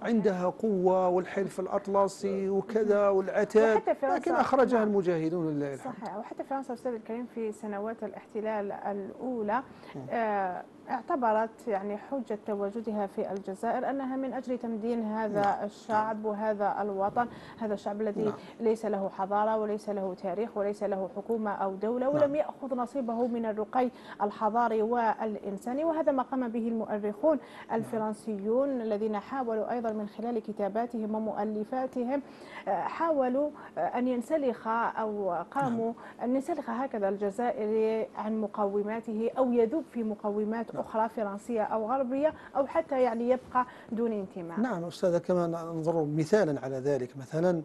عندها قوة والحلف الأطلسي وكذا والعتاد لكن أخرجها نعم. المجاهدون لله الحمد. صحيح. وحتى فرنسا أستاذ الكريم في سنوات الاحتلال الأولى آه اعتبرت يعني حجة تواجدها في الجزائر أنها من أجل تمدين هذا نعم. الشعب وهذا الوطن هذا الشعب الذي نعم. ليس له حضارة وليس له تاريخ وليس له حكومة أو دولة ولم نعم. يأخذ نصيبه من الرقي الحضاري والإنساني وهذا ما قام به المؤرخون الفرنسيون الذين حاولوا أيضا من خلال كتاباتهم ومؤلفاتهم حاولوا أن ينسلخ أو قاموا أن ينسلخ هكذا الجزائري عن مقوماته أو يذوب في مقومات أخرى فرنسية أو غربية أو حتى يعني يبقى دون انتماء. نعم أستاذة كما ننظر مثالا على ذلك مثلا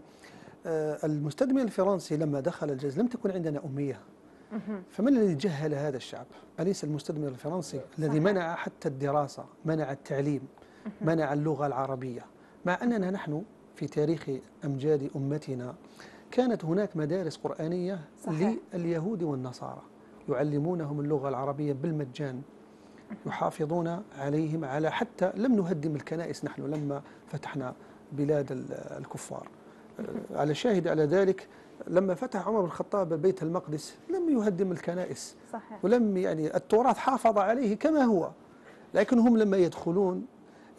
آه، المستدمر الفرنسي لما دخل الجزائر لم تكن عندنا أمية. فمن الذي جهل هذا الشعب؟ أليس المستدمر الفرنسي الذي منع حتى الدراسة منع التعليم منع اللغة العربية؟ مع أننا نحن في تاريخ أمجاد أمتنا كانت هناك مدارس قرآنية صحيح. لليهود والنصارى. يعلمونهم اللغة العربية بالمجان. يحافظون عليهم على حتى لم نهدم الكنائس نحن لما فتحنا بلاد الكفار. على شاهد على ذلك لما فتح عمر بن الخطاب بيت المقدس لم يهدم الكنائس. صحيح. ولم يعني التراث حافظ عليه كما هو. لكن هم لما يدخلون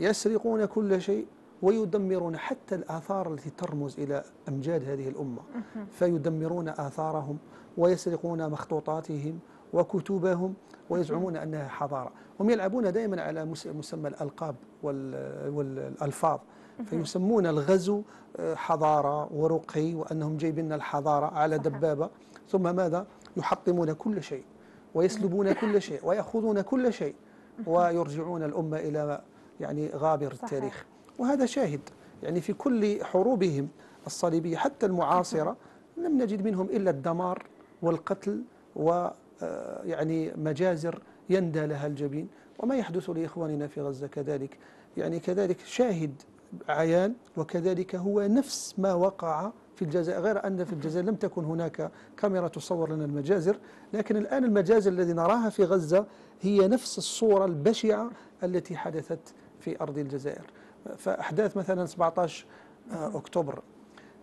يسرقون كل شيء ويدمرون حتى الآثار التي ترمز إلى أمجاد هذه الأمة. فيدمرون آثارهم ويسرقون مخطوطاتهم وكتبهم ويزعمون أنها حضارة. هم يلعبون دائما على مسمى الألقاب والألفاظ. فيسمون الغزو آه، حضارة ورقي وأنهم جايبين الحضارة على دبابة. ثم ماذا؟ يحطمون كل شيء ويسلبون كل شيء ويأخذون كل شيء ويرجعون الأمة إلى يعني غابر التاريخ. وهذا شاهد. يعني في كل حروبهم الصليبية حتى المعاصرة لم نجد منهم إلا الدمار والقتل و آه، يعني مجازر يندى لها الجبين. وما يحدث لإخواننا في غزة كذلك. يعني كذلك شاهد عيان وكذلك هو نفس ما وقع في الجزائر. غير أن في الجزائر لم تكن هناك كاميرا تصور لنا المجازر لكن الآن المجازر الذي نراها في غزة هي نفس الصورة البشعة التي حدثت في أرض الجزائر. فأحداث مثلا 17 أكتوبر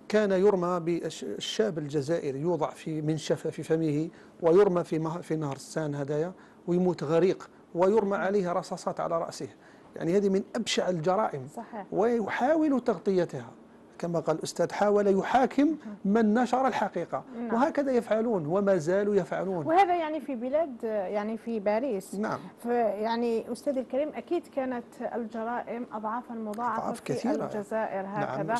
كان يرمى بالشاب الجزائري يوضع في منشفة في فمه ويرمى في في نهر السان هدايا ويموت غريق ويرمى عليه رصاصات على رأسه. يعني هذه من أبشع الجرائم. صحيح. ويحاول تغطيتها. كما قال الأستاذ حاول يحاكم من نشر الحقيقة. نعم. وهكذا يفعلون وما زالوا يفعلون. وهذا يعني في بلاد يعني في باريس. نعم. يعني أستاذ الكريم أكيد كانت الجرائم أضعافا مضاعفة في كثيرة. الجزائر نعم، هكذا نعم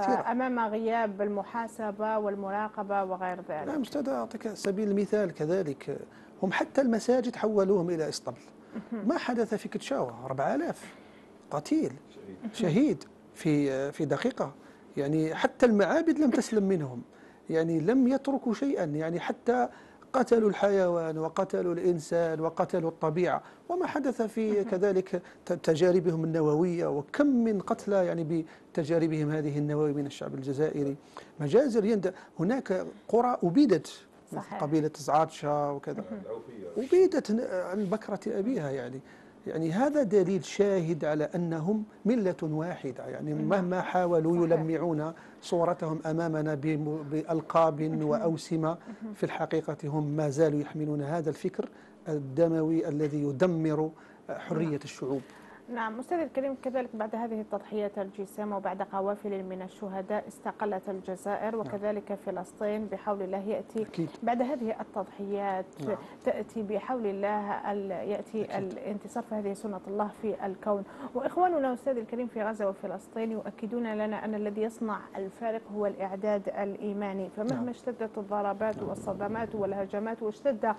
كثيرة. أمام غياب المحاسبة والمراقبة وغير ذلك. نعم أستاذ أعطيك سبيل المثال. كذلك هم حتى المساجد حولوهم إلى إسطبل ما حدث في كتشاوة 4000 قتيل. شهيد في في دقيقة. يعني حتى المعابد لم تسلم منهم يعني لم يتركوا شيئا يعني حتى قتلوا الحيوان وقتلوا الإنسان وقتلوا الطبيعة وما حدث في كذلك تجاربهم النووية وكم من قتلى يعني بتجاربهم هذه النووية من الشعب الجزائري. مجازر يند هناك قرى أبيدت صحيح. قبيلة زعاتشا وكذا. أبيدت عن بكرة أبيها يعني. يعني هذا دليل شاهد على أنهم ملة واحدة. يعني نعم. مهما حاولوا يلمعون صورتهم أمامنا بألقاب وأوسمة في الحقيقة هم ما زالوا يحملون هذا الفكر الدموي الذي يدمر حرية الشعوب. نعم أستاذ الكريم كذلك بعد هذه التضحيات الجسام وبعد قوافل من الشهداء استقلت الجزائر نعم. وكذلك نعم. فلسطين بحول الله يأتي أكيد. بعد هذه التضحيات نعم. تأتي بحول الله يأتي أكيد. الانتصار فهذه سنة الله في الكون وإخواننا أستاذ الكريم في غزة وفلسطين يؤكدون لنا أن الذي يصنع الفارق هو الإعداد الإيماني فمهما نعم. اشتدت الضربات نعم. والصدمات والهجمات واشتد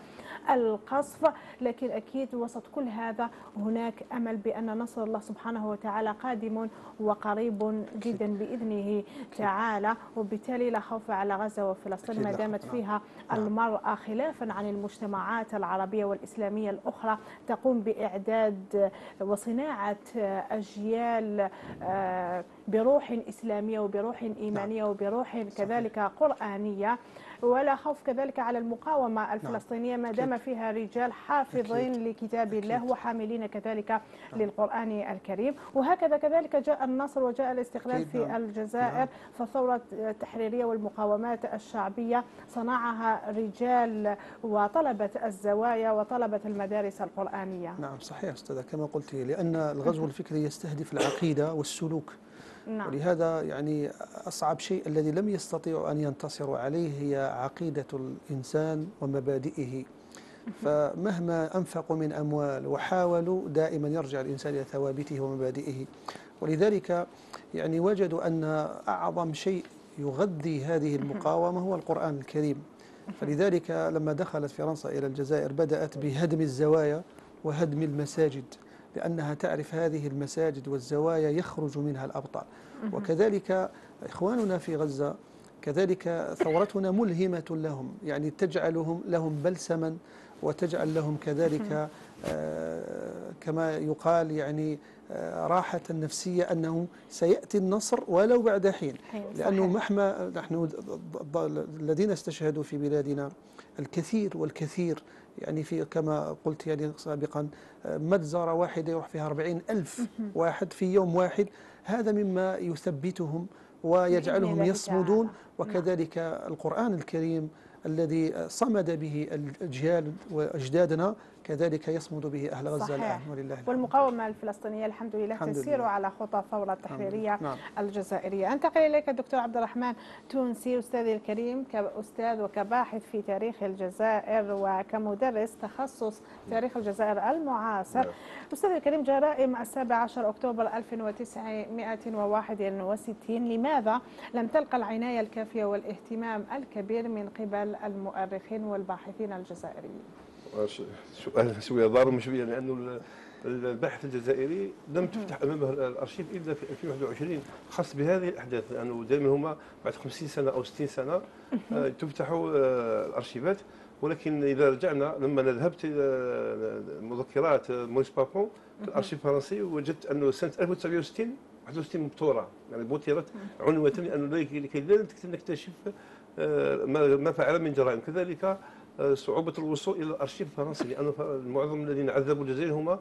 القصف لكن أكيد وسط كل هذا هناك أمل بأن نصر الله سبحانه وتعالى قادم وقريب جدا بإذنه تعالى وبالتالي لا خوف على غزة وفلسطين ما دامت فيها نعم. المرأة خلافا عن المجتمعات العربية والإسلامية الأخرى تقوم بإعداد وصناعة أجيال آه، بروح إسلامية وبروح إيمانية نعم. وبروح كذلك قرآنية. ولا خوف كذلك على المقاومة نعم. الفلسطينية ما دام فيها رجال حافظين لكتاب الله وحاملين كذلك نعم. للقرآن الكريم. وهكذا كذلك جاء النصر وجاء الاستقلال في نعم. الجزائر فالثورة التحريرية والمقاومات الشعبية صنعها رجال وطلبة الزوايا وطلبة المدارس القرآنية. نعم صحيح أستاذة كما قلت لأن الغزو الفكري يستهدف العقيدة والسلوك. نعم. ولهذا يعني أصعب شيء الذي لم يستطيعوا أن ينتصروا عليه هي عقيدة الإنسان ومبادئه. فمهما أنفقوا من أموال وحاولوا دائما يرجع الإنسان إلى ثوابته ومبادئه. ولذلك يعني وجدوا أن أعظم شيء يغذي هذه المقاومة هو القرآن الكريم. فلذلك لما دخلت فرنسا إلى الجزائر بدأت بهدم الزوايا وهدم المساجد. لأنها تعرف هذه المساجد والزوايا يخرج منها الأبطال. وكذلك إخواننا في غزة كذلك ثورتنا ملهمة لهم. يعني تجعلهم لهم بلسما وتجعل لهم كذلك آه كما يقال يعني آه راحة نفسية أنه سيأتي النصر ولو بعد حين. لأنه مهما نحن الذين استشهدوا في بلادنا الكثير والكثير يعني في كما قلت يعني سابقا مجزرة واحدة يروح فيها أربعين ألف واحد في يوم واحد. هذا مما يثبتهم ويجعلهم يصمدون. نعم. وكذلك القرآن الكريم الذي صمد به الأجيال وأجدادنا كذلك يصمد به أهل غزة صحيح. الآن ولله والمقاومة الفلسطينية الحمد لله الحمد تسير لله. على خطى الثورة التحريرية نعم. الجزائرية أنتقل إليك الدكتور عبد الرحمن تونسي أستاذي الكريم كأستاذ وكباحث في تاريخ الجزائر وكمدرس تخصص تاريخ الجزائر المعاصر نعم. أستاذي الكريم جرائم السابع عشر أكتوبر 1961 لماذا لم تلقى العناية الكافية والاهتمام الكبير من قبل المؤرخين والباحثين الجزائريين سؤال شوية ضارم شوية لأنه الباحث الجزائري لم تفتح أمامه الأرشيف إلا في 2021 خاص بهذه الأحداث لأنه دائما هما بعد 50 سنة أو 60 سنة آه، تفتح آه، الأرشيفات. ولكن إذا رجعنا لما ذهبت إلى مذكرات موريس بابون في الأرشيف الفرنسي وجدت أنه سنة 1960 61 مبتورة يعني بترت عنوه لأنه لكي لا نكتشف آه، ما فعل من جرائم. كذلك صعوبة الوصول إلى الأرشيف الفرنسي لأن معظم الذين عذبوا الجزائر هما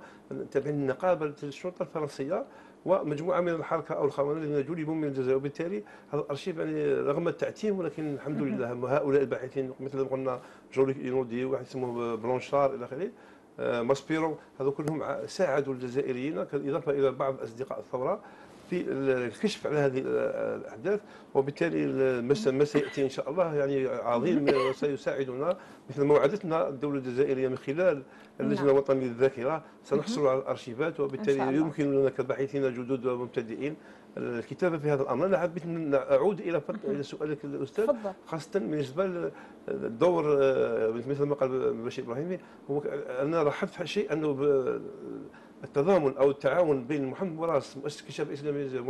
تابعين نقابة الشرطة الفرنسية ومجموعة من الحركى أو الخونة الذين جلبوا من الجزائر. وبالتالي هذا الأرشيف يعني رغم التعتيم ولكن الحمد لله هؤلاء الباحثين مثل ما قلنا جون لوك إينودي واحد اسمه بلانشار إلى آخره آه، ماسبيرو هذو كلهم ساعدوا الجزائريين بالإضافة إلى بعض أصدقاء الثورة. في الكشف على هذه الأحداث وبالتالي ما سياتي إن شاء الله يعني عظيم وسيساعدنا مثل ما وعدتنا الدولة الجزائرية من خلال اللجنة نعم. الوطنية للذاكرة. سنحصل على الأرشيفات وبالتالي يمكن لنا كباحثين جدد ومبتدئين الكتابة في هذا الأمر. أنا حبيت اعود إلى إلى سؤالك الأستاذ. خاصة بالنسبة للدور مثل ما قال بشير إبراهيمي هو أنا لاحظت شيء أنه التضامن أو التعاون بين محمد بوراس مؤسس الكشافه الاسلاميه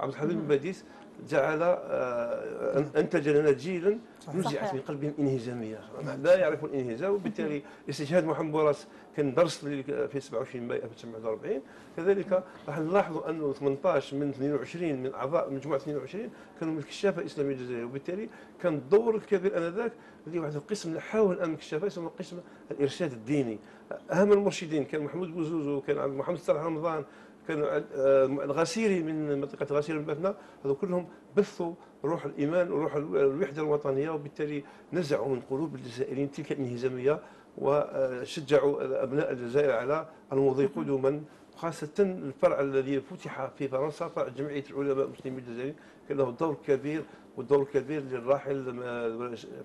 عبد الحميد بن باديس جعل آه، أنتج لنا جيلا نزعت. من قلبهم انهزاميه لا يعرفون الانهزام وبالتالي استشهاد محمد بوراس كان درس في 27 مايو 1941 كذلك راح نلاحظوا أنه 18 من 22 من أعضاء مجموعة 22 كانوا من الكشافة الإسلامية الجزائرية. وبالتالي كان الدور الكبير آنذاك اللي واحد القسم نحاول الان الكشافة يسمى قسم الإرشاد الديني. أهم المرشدين كان محمود بوزوزو كان محمد صالح رمضان كان الغسيري من منطقة الغسيري من بثنا هذو كلهم بثوا روح الإيمان وروح الوحدة الوطنية وبالتالي نزعوا من قلوب الجزائريين تلك الانهزامية. وشجعوا أبناء الجزائر على المضي قدما خاصة الفرع الذي فتح في فرنسا فرع جمعية العلماء المسلمين الجزائريين. كان له دور كبير والدور الكبير للراحل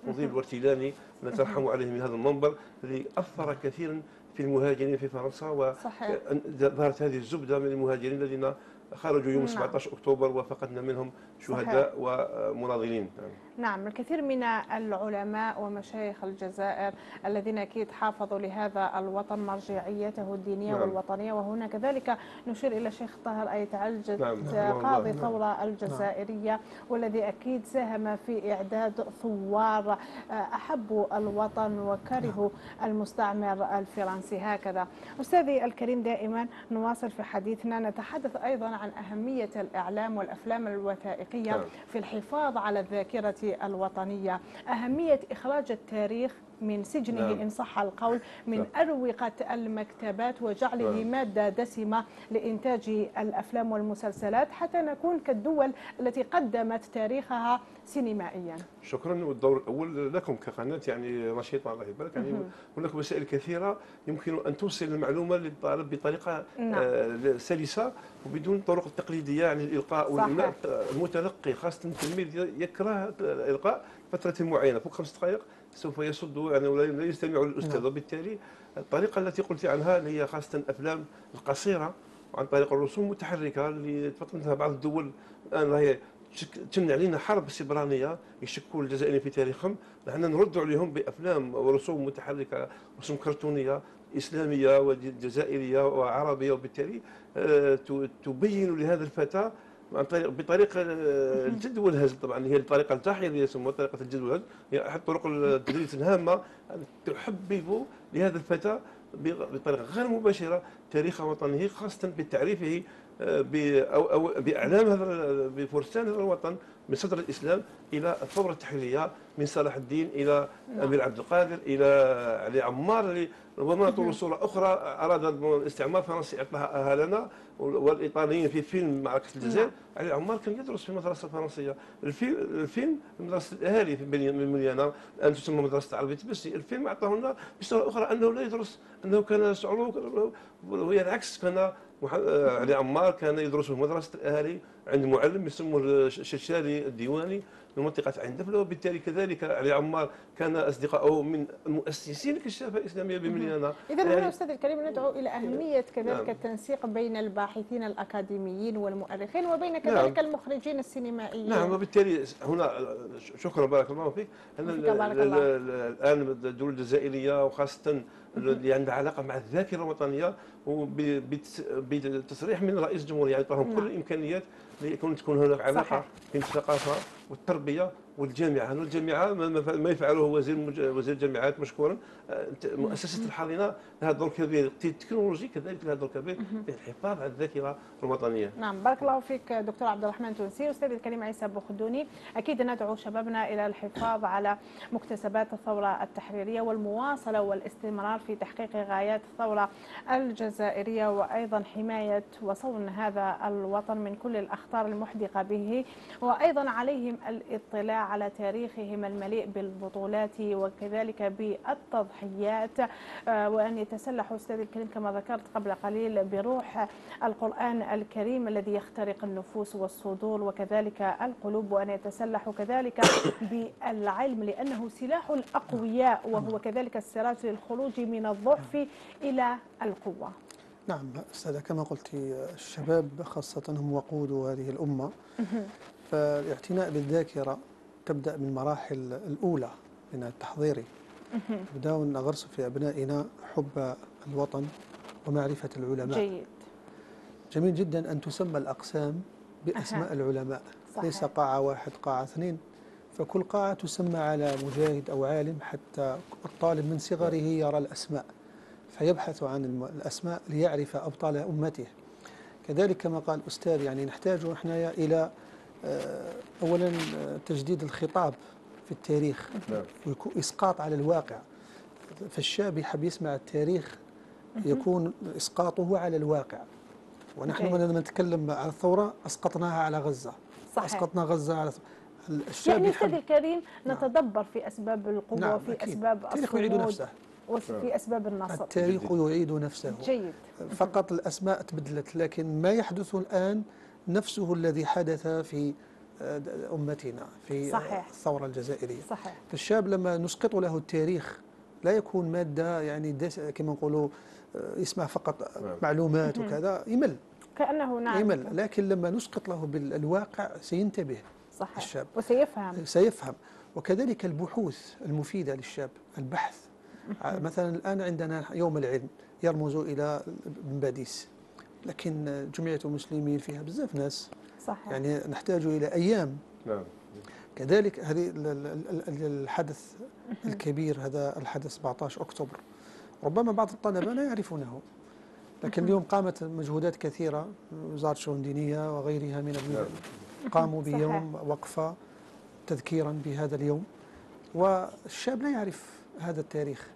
فضيل الورتيلاني نترحم عليه من هذا المنبر الذي أثر كثيرا في المهاجرين في فرنسا. وظهرت هذه الزبدة من المهاجرين الذين خرجوا يوم نعم. 17 أكتوبر وفقدنا منهم شهداء ومناضلين. نعم الكثير من العلماء ومشايخ الجزائر الذين أكيد حافظوا لهذا الوطن مرجعيته الدينية نعم. والوطنية وهنا كذلك نشير إلى الشيخ طاهر أيت علجة نعم. قاضي نعم. الجزائرية والذي أكيد ساهم في إعداد ثوار أحبوا الوطن وكرهوا المستعمر الفرنسي هكذا أستاذي الكريم دائما نواصل في حديثنا نتحدث أيضا عن أهمية الإعلام والأفلام الوثائقية نعم. في الحفاظ على الذاكرة الوطنية. أهمية إخراج التاريخ من سجنه نعم. إن صح القول من نعم. أروقة المكتبات وجعله نعم. مادة دسمة لإنتاج الأفلام والمسلسلات حتى نكون كالدول التي قدمت تاريخها سينمائيا شكرا والدور الأول لكم كقناة يعني نشيطه الله يبارك يعني هناك وسائل كثيرة يمكن أن توصل المعلومة للطالب بطريقة نعم. آه سلسة وبدون الطرق التقليديه يعني. والإملاء. المتلقي خاصة التلميذ يكره الالقاء فترة معينة فوق خمس دقائق سوف يصد يعني ولا لا يستمع للاستاذ نعم. وبالتالي الطريقة التي قلت عنها اللي هي خاصة الأفلام القصيرة عن طريق الرسوم المتحركة اللي تفضلتها بعض الدول الآن راهي تمنع علينا حرب استبرانية يشكوا الجزائريين في تاريخهم. نحن نرد عليهم بأفلام ورسوم متحركة رسوم كرتونية إسلامية وجزائرية وعربية. وبالتالي آه، تبين لهذا الفتى بطريقه آه، الجد والهزل طبعا. هي الطريقة الجاحظه اللي يسموها طريقة الجد والهزل. هي أحد طرق التدريس الهامة أن تحبب لهذا الفتى بطريقة غير مباشرة تاريخ وطنه خاصة بتعريفه آه، أو بإعلام هذا بفرسان هذا الوطن من صدر الإسلام إلى الثورة التحريرية من صلاح الدين إلى أمير عبد القادر إلى علي عمار ربما طول صورة أخرى أراد الاستعمار الفرنسي أعطاها لنا والإيطاليين في فيلم معركه الجزائر علي عمار كان يدرس في المدرسة الفرنسية. الفيلم الفيلم في مدرسة الاهالي في مليانه الان تسمى مدرسة العربية تبسي الفيلم اعطاه لنا بصورة أخرى أنه لا يدرس أنه كان شعوره وهي العكس كان علي عمار كان يدرس في مدرسة الاهالي عند معلم يسموه الششالي الديواني. من منطقه عين دفله وبالتالي كذلك علي عمار كان اصدقائه من مؤسسين الكشافه الإسلامية بمليانة. إذا هنا يعني أستاذ الكريم ندعو إلى أهمية كذلك نعم. التنسيق بين الباحثين الأكاديميين والمؤرخين وبين كذلك المخرجين السينمائيين. نعم وبالتالي هنا شكرا بارك الله فيك. ال- الآن الدول الجزائرية وخاصة اللي عندها علاقة مع الذاكرة الوطنية وبتصريح من رئيس الجمهورية يعني لهم كل نعم. الإمكانيات ليكون تكون هناك علاقة. بين الثقافة والتربية والجامعة هنا الجامعة ما- يفعله وزير وزير الجامعات مشكورا. ت- مؤسسة الحاضنة لها دور كبير. التكنولوجي كذلك لها دور كبير في الحفاظ على الذاكرة الوطنية. نعم بارك الله فيك دكتور عبد الرحمن تونسي أستاذ الكريم عيسى بوخدوني. أكيد ندعو شبابنا إلى الحفاظ على مكتسبات الثورة التحريرية والمواصلة والاستمرار في تحقيق غايات الثورة الجزائرية وأيضا حماية وصون هذا الوطن من كل الأخطار المحدقة به. وأيضا عليهم الاطلاع على تاريخهم المليء بالبطولات وكذلك بالتضحيات آه، وأن يتسلحوا أستاذ الكريم كما ذكرت قبل قليل بروح القرآن الكريم الذي يخترق النفوس والصدور وكذلك القلوب وأن يتسلحوا كذلك بالعلم لأنه سلاح الأقوياء وهو كذلك السراج للخروج من الضعف إلى القوة. نعم أستاذة كما قلت الشباب خاصة هم وقود هذه الأمة فالاعتناء بالذاكرة تبدأ من المراحل الأولى من التحضيري نبدأ نغرس في أبنائنا حب الوطن ومعرفة العلماء. جيد. جميل جدا أن تسمى الأقسام بأسماء أها. العلماء. صحيح. ليس قاعة واحد قاعة اثنين. فكل قاعة تسمى على مجاهد أو عالم حتى الطالب من صغره يرى الأسماء. فيبحث عن الأسماء ليعرف أبطال أمته. كذلك كما قال الأستاذ يعني نحتاج إحنا إلى أولا آه، تجديد الخطاب في التاريخ نعم. ويكون إسقاط على الواقع. فالشاب يحب يسمع التاريخ يكون إسقاطه على الواقع. ونحن. لما نتكلم عن الثورة أسقطناها على غزة. صحيح. أسقطنا غزة على الشاب يعني أستاذ يحب الكريم نعم. نتدبر في أسباب القوة نعم وفي أكيد. أسباب التاريخ يعيد نفسه. وفي أسباب النصر. التاريخ يعيد نفسه. جيد. فقط الأسماء تبدلت لكن ما يحدث الآن نفسه الذي حدث في آه، أمتنا في آه، صحيح. الثورة الجزائرية. صحيح. فالشاب لما نسقط له التاريخ لا يكون مادة يعني كما نقولوا آه، يسمع فقط نعم. معلومات وكذا يمل. كأنه نعم. يمل. لكن لما نسقط له بالواقع سينتبه صحيح. الشاب. وسيفهم. سيفهم. وكذلك البحوث المفيدة للشاب البحث. مثلا الآن عندنا يوم العلم يرمز إلى بن باديس. لكن جمعية المسلمين فيها بزاف ناس. صحيح. يعني نحتاج إلى أيام. نعم. كذلك هذه ال- ال- ال- الحدث الكبير هذا الحدث 17 أكتوبر. ربما بعض الطلبة لا يعرفونه. لكن اليوم قامت مجهودات كثيرة وزارة الشؤون الدينية وغيرها من ال- نعم. قاموا. بيوم وقفة تذكيرا بهذا اليوم. والشاب لا يعرف هذا التاريخ.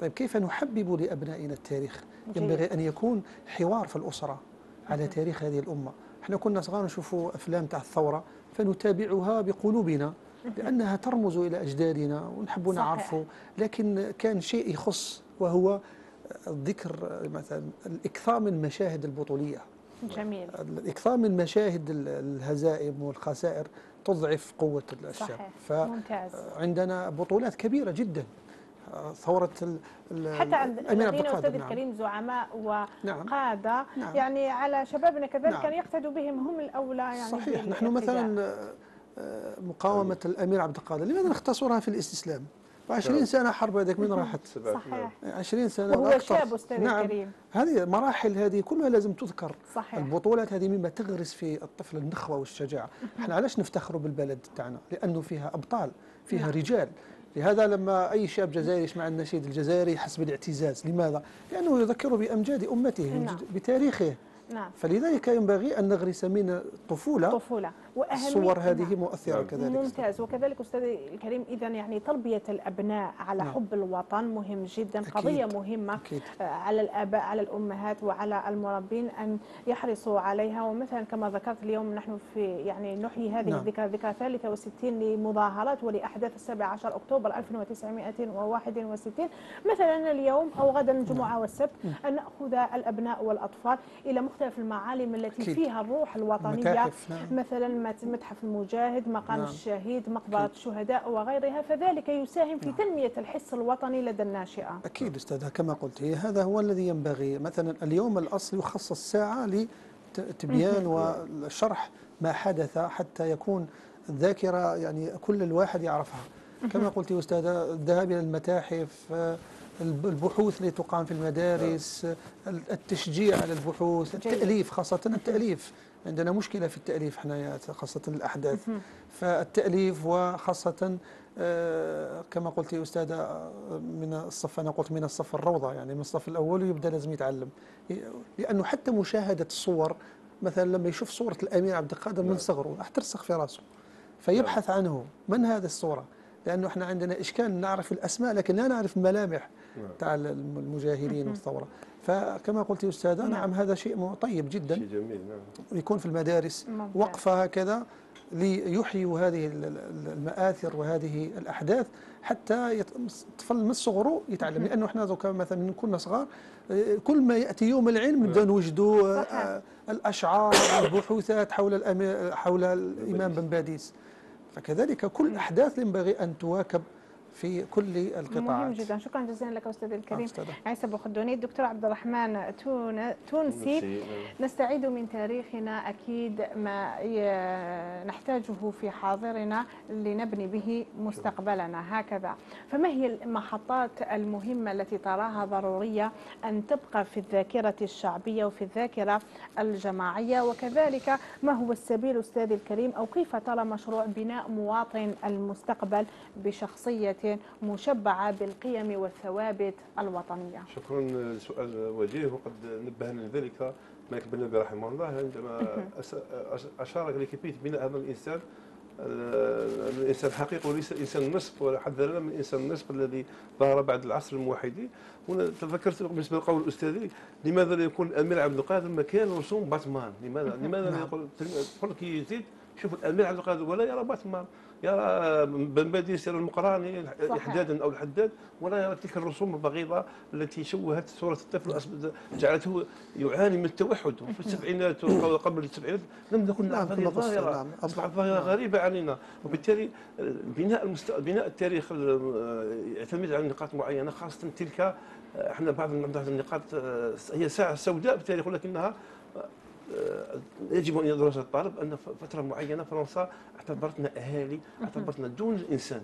طيب كيف نحبب لأبنائنا التاريخ. ينبغي أن يكون حوار في الأسرة على تاريخ هذه الأمة. إحنا كنا صغار نشوفوا أفلام تاع الثورة فنتابعها بقلوبنا لأنها ترمز إلى أجدادنا ونحب. نعرفه لكن كان شيء يخص وهو الذكر مثلا الإكثار من مشاهد البطولية. جميل. الإكثار من مشاهد ال- الهزائم والخسائر تضعف قوة الشاب صحيح. ممتاز. فعندنا بطولات كبيرة جدا. ال- حتى عند الأمير عبد الذين القادر أستاذ نعم. الكريم زعماء نعم. وقادة نعم. يعني على شبابنا كذلك نعم. كان يقتدوا بهم هم الأولى يعني صحيح نحن. مثلا آه، آه، مقاومة الأمير عبد القادر لماذا نختصرها في الاستسلام؟ 20 نعم. سنة حرب هذيك من راحت؟ صحيح 20 سنة وهو وأكثر. شاب أستاذ نعم الكريم هذه مراحل هذه كلها لازم تذكر صحيح البطولات هذه مما تغرس في الطفل النخوة والشجاعة إحنا علاش نفتخروا بالبلد تاعنا لأنه فيها أبطال فيها نعم. رجال لهذا لما أي شاب جزائري يسمع النشيد الجزائري يحس بالاعتزاز لماذا؟ لأنه يذكر بأمجاد أمته نعم. بتاريخه نعم فلذلك ينبغي أن نغرس من الطفولة طفولة وأهمية الصور هذه نعم. مؤثرة نعم. كذلك ممتاز وكذلك أستاذ الكريم إذا يعني تربية الأبناء على نعم. حب الوطن مهم جدا أكيد. قضية مهمة أكيد آه، على الآباء على الأمهات وعلى المربين أن يحرصوا عليها ومثلا كما ذكرت اليوم نحن في يعني نحيي هذه نعم. الذكرى ذكرى 63 لمظاهرات ولأحداث 17 أكتوبر 1961 مثلا اليوم أو غدا الجمعة والسبت أن نأخذ الأبناء والأطفال إلى مختلف المعالم التي أكيد. فيها الروح الوطنية متاحف نعم مثلا مت- متحف المجاهد مقام نعم. الشهيد مقبرة أكيد. الشهداء وغيرها فذلك يساهم في نعم. تنمية الحس الوطني لدى الناشئة أكيد أستاذ كما قلت هذا هو الذي ينبغي مثلا اليوم الأصل يخصص ساعة لتبيان وشرح ما حدث حتى يكون الذاكرة يعني كل الواحد يعرفها كما قلت يا أستاذة الذهاب إلى المتاحف البحوث اللي تقام في المدارس التشجيع على البحوث. التأليف خاصة التأليف. عندنا مشكلة في التأليف حنايا خاصة الأحداث. فالتأليف وخاصة آه، كما قلت يا أستاذة آه، من الصف أنا قلت من الصف الروضة يعني من الصف الأول يبدأ لازم يتعلم. لأنه حتى مشاهدة الصور مثلا لما يشوف صورة الأمير عبد القادر من نعم. صغره راح ترسخ في راسه. فيبحث عنه من هذه الصورة؟ لأنه إحنا عندنا إشكال نعرف الأسماء لكن لا نعرف الملامح نعم. تاع المجاهدين والثورة. فكما قلت يا أستاذة نعم. نعم. هذا شيء طيب جدا. شيء جميل نعم. يكون في المدارس. وقفة هكذا ليحيوا هذه ال- ال- المآثر وهذه الأحداث حتى يت- الطفل من صغره يتعلم. لأنه إحنا مثلا من كنا صغار آه، كل ما يأتي يوم العلم نبدأ نوجدوا آه، الأشعار البحوثات حول حول الإمام بن باديس. فكذلك كل الأحداث ينبغي أن تواكب في كل القطاعات. مهم جدا. شكرا جزيلا لك أستاذ الكريم. عيسى بوخدوني الدكتور عبد الرحمن تون تونسي. نستعيد من تاريخنا أكيد ما نحتاجه في حاضرنا لنبني به مستقبلنا. هكذا. فما هي المحطات المهمة التي تراها ضرورية أن تبقى في الذاكرة الشعبية وفي الذاكرة الجماعية؟ وكذلك ما هو السبيل أستاذ الكريم؟ أو كيف ترى مشروع بناء مواطن المستقبل بشخصية مشبعة بالقيم والثوابت الوطنية. شكرا سؤال وجيه. وقد نبهنا لذلك مالك بن نبي رحمه الله. عندما أشار إلى كيفية بناء هذا الإنسان الإنسان الحقيقي وليس الإنسان النصف وحذرنا من الإنسان النصف الذي ظهر بعد العصر الموحدي. هنا تذكرت بالنسبة لقول الأستاذي لماذا لا يكون الأمير عبد القادر مكان رسوم باتمان؟ لماذا؟ لماذا لا يقول كي يزيد شوف الأمير عبد القادر ولا يرى باتمان. يرى بن باديس يرى المقراني احدادا أو الحداد. ولا يرى تلك الرسوم البغيضة التي شوهت صورة الطفل جعلته يعاني من التوحد. في السبعينات قبل السبعينات لم نكن نعرف هذه الظاهرة. نعم. أصبحت ظاهرة غريبة علينا. وبالتالي بناء المست... بناء التاريخ يعتمد على نقاط معينة خاصة تلك إحنا بعض النقاط هي ساعة سوداء في التاريخ ولكنها آه، يجب أن يدرس الطالب أن فترة معينة فرنسا اعتبرتنا أهالي اعتبرتنا دون الانسان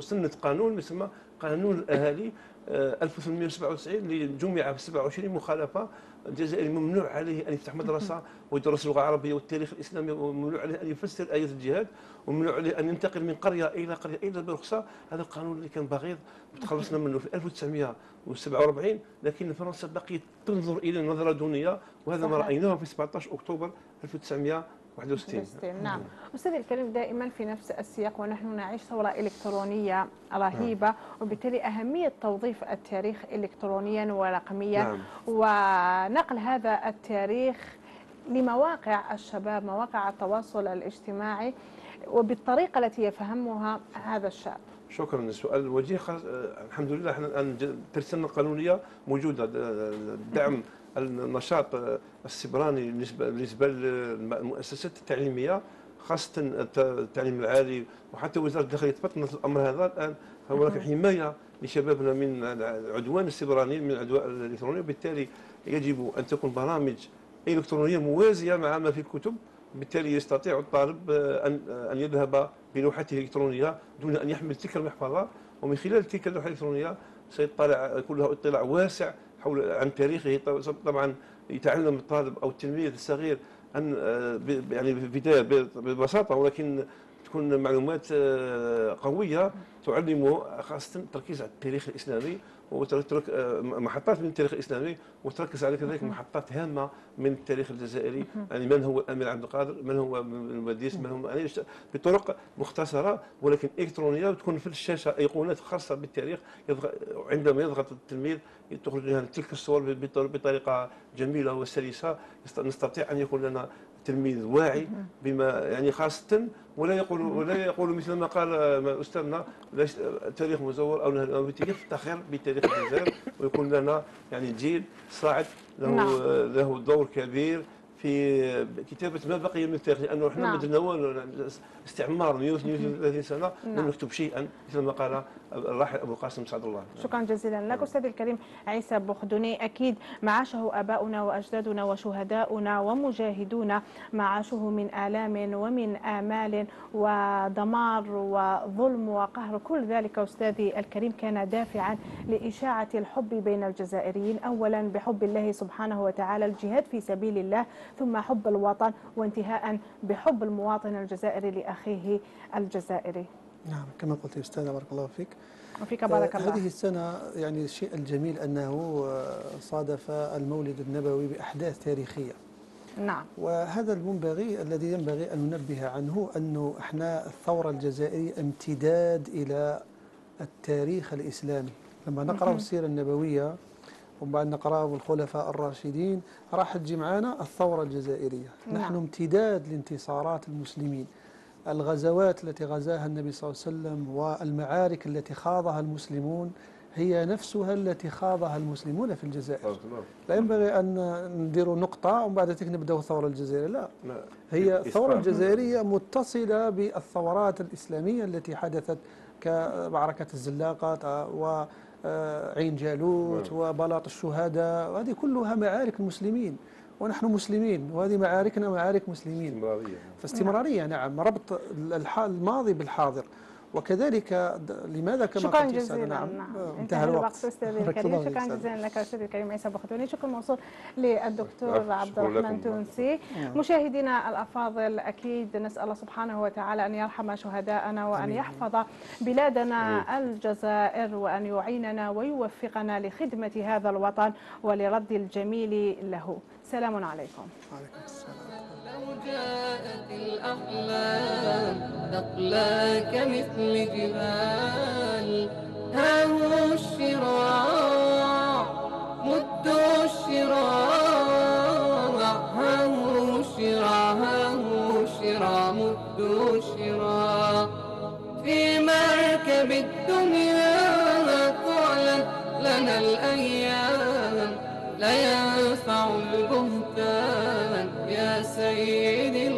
سنت قانون يسمى قانون الأهالي 1897 آه، اللي جمع في 27 مخالفة الجزائري ممنوع عليه أن يفتح مدرسة ويدرس اللغة العربية والتاريخ الإسلامي وممنوع عليه أن يفسر إيه الجهاد وممنوع عليه أن ينتقل من قرية إلى قرية الا برخصه هذا القانون اللي كان بغيض تخلصنا منه في 1947 لكن فرنسا بقيت تنظر إلى نظره دونيه وهذا ما رأيناه في 17 أكتوبر 1900 61 نعم. أستاذ الكريم دائما في نفس السياق ونحن نعيش ثورة إلكترونية رهيبة نعم. وبالتالي أهمية توظيف التاريخ إلكترونيا ورقميا. نعم. ونقل هذا التاريخ لمواقع الشباب مواقع التواصل الاجتماعي وبالطريقة التي يفهمها هذا الشاب. شكرا السؤال. الوجيه الحمد لله إحنا الآن ترسلنا القانونيه موجودة دعم النشاط السبراني بالنسبة للمؤسسات التعليمية خاصة التعليم العالي وحتى وزارة الداخلية تبطنت الأمر هذا الآن. فهناك حماية لشبابنا من العدوان السبراني من العدوان الالكتروني وبالتالي يجب أن تكون برامج إلكترونية موازية مع ما في الكتب. بالتالي يستطيع الطالب ان أن يذهب بلوحته الإلكترونية دون أن يحمل تلك المحفظه ومن خلال تلك اللوحة الإلكترونية سيطلع له اطلاع واسع حول عن تاريخه. طبعا يتعلم الطالب أو التلميذ الصغير عن آه، يعني في البدايه ببساطة ولكن تكون معلومات آه، قوية تعلمه خاصة التركيز على التاريخ الإسلامي. وترك آه، محطات من التاريخ الإسلامي وتركز على كذلك محطات هامة من التاريخ الجزائري. يعني من هو الامير عبد القادر من هو المديس من هم يعني بطرق مختصرة ولكن إلكترونية وتكون في الشاشة أيقونات خاصة بالتاريخ عندما يضغط التلميذ تخرج لنا تلك الصور بطريقة جميلة وسلسة نستطيع أن يكون لنا تلميذ واعي بما يعني خاصة ولا يقول ولا يقول مثل ما قال أستاذنا تاريخ مزور أو يفتخر بتاريخ الجزائر ويكون لنا يعني جيل صاعد له نعم. له دور كبير في كتابة ما بقي من التاريخ لأنه إحنا نعم. متناول استعمار 132 سنة نعم. لم نكتب شيئا مثل ما قال الراحل أبو القاسم سعد الله. شكرا جزيلا لك نعم. أستاذ الكريم عيسى بخدوني أكيد ما عاشه آباؤنا وأجدادنا وشهداؤنا ومجاهدونا ما عاشوه من آلام ومن آمال ودمار وظلم وقهر. كل ذلك أستاذي الكريم كان دافعا لإشاعة الحب بين الجزائريين. اولا بحب الله سبحانه وتعالى الجهاد في سبيل الله ثم حب الوطن وانتهاء بحب المواطن الجزائري لأخيه الجزائري. نعم كما قلت أستاذة بارك الله فيك. وفيك بارك الله. هذه السنة يعني الشيء الجميل أنه صادف المولد النبوي بأحداث تاريخية. نعم. وهذا المنبغي الذي ينبغي أن ننبه عنه أنه إحنا الثورة الجزائرية امتداد إلى التاريخ الإسلامي. لما نقرأ السيرة النبوية ومن بعد نقرأه الخلفاء الراشدين راح تجي معنا الثورة الجزائرية. نعم. نحن امتداد لانتصارات المسلمين. الغزوات التي غزاها النبي صلى الله عليه وسلم والمعارك التي خاضها المسلمون هي نفسها التي خاضها المسلمون في الجزائر. لا ينبغي أن نديروا نقطة ومن بعد ذلك نبدأ الثورة الجزائرية لا. هي الثورة الجزائرية متصلة بالثورات الإسلامية التي حدثت كمعركة الزلاقة وعين جالوت نعم. وبلاط الشهداء وهذه كلها معارك المسلمين. ونحن مسلمين وهذه معاركنا معارك مسلمين. استمرارية فاستمرارية نعم. ربط الح- الماضي بالحاضر. وكذلك لماذا كما شكرا؟ جزيلا. نعم. نعم. انتهى الوقت. استاذي بارك الكريم. شكرا. جزيلا لك استاذي الكريم عيسى بختوني شكرا موصول للدكتور عبد الرحمن. تونسي. نعم. مشاهدينا الأفاضل أكيد نسأل الله سبحانه وتعالى أن يرحم شهداءنا وأن آمين. يحفظ بلادنا الجزائر وأن يعيننا ويوفقنا لخدمة هذا الوطن ولرد الجميل له. سلام عليكم. عليكم السلام. لو جاءت الأحلام تقلى كمثل جبال. ها هو الشراع مدوا الشراع. ها هو الشراع ها هو الشراع مدوا الشراع. في مركب الدنيا طالت لنا الأيام. لا ينفع البهتان يا سيدي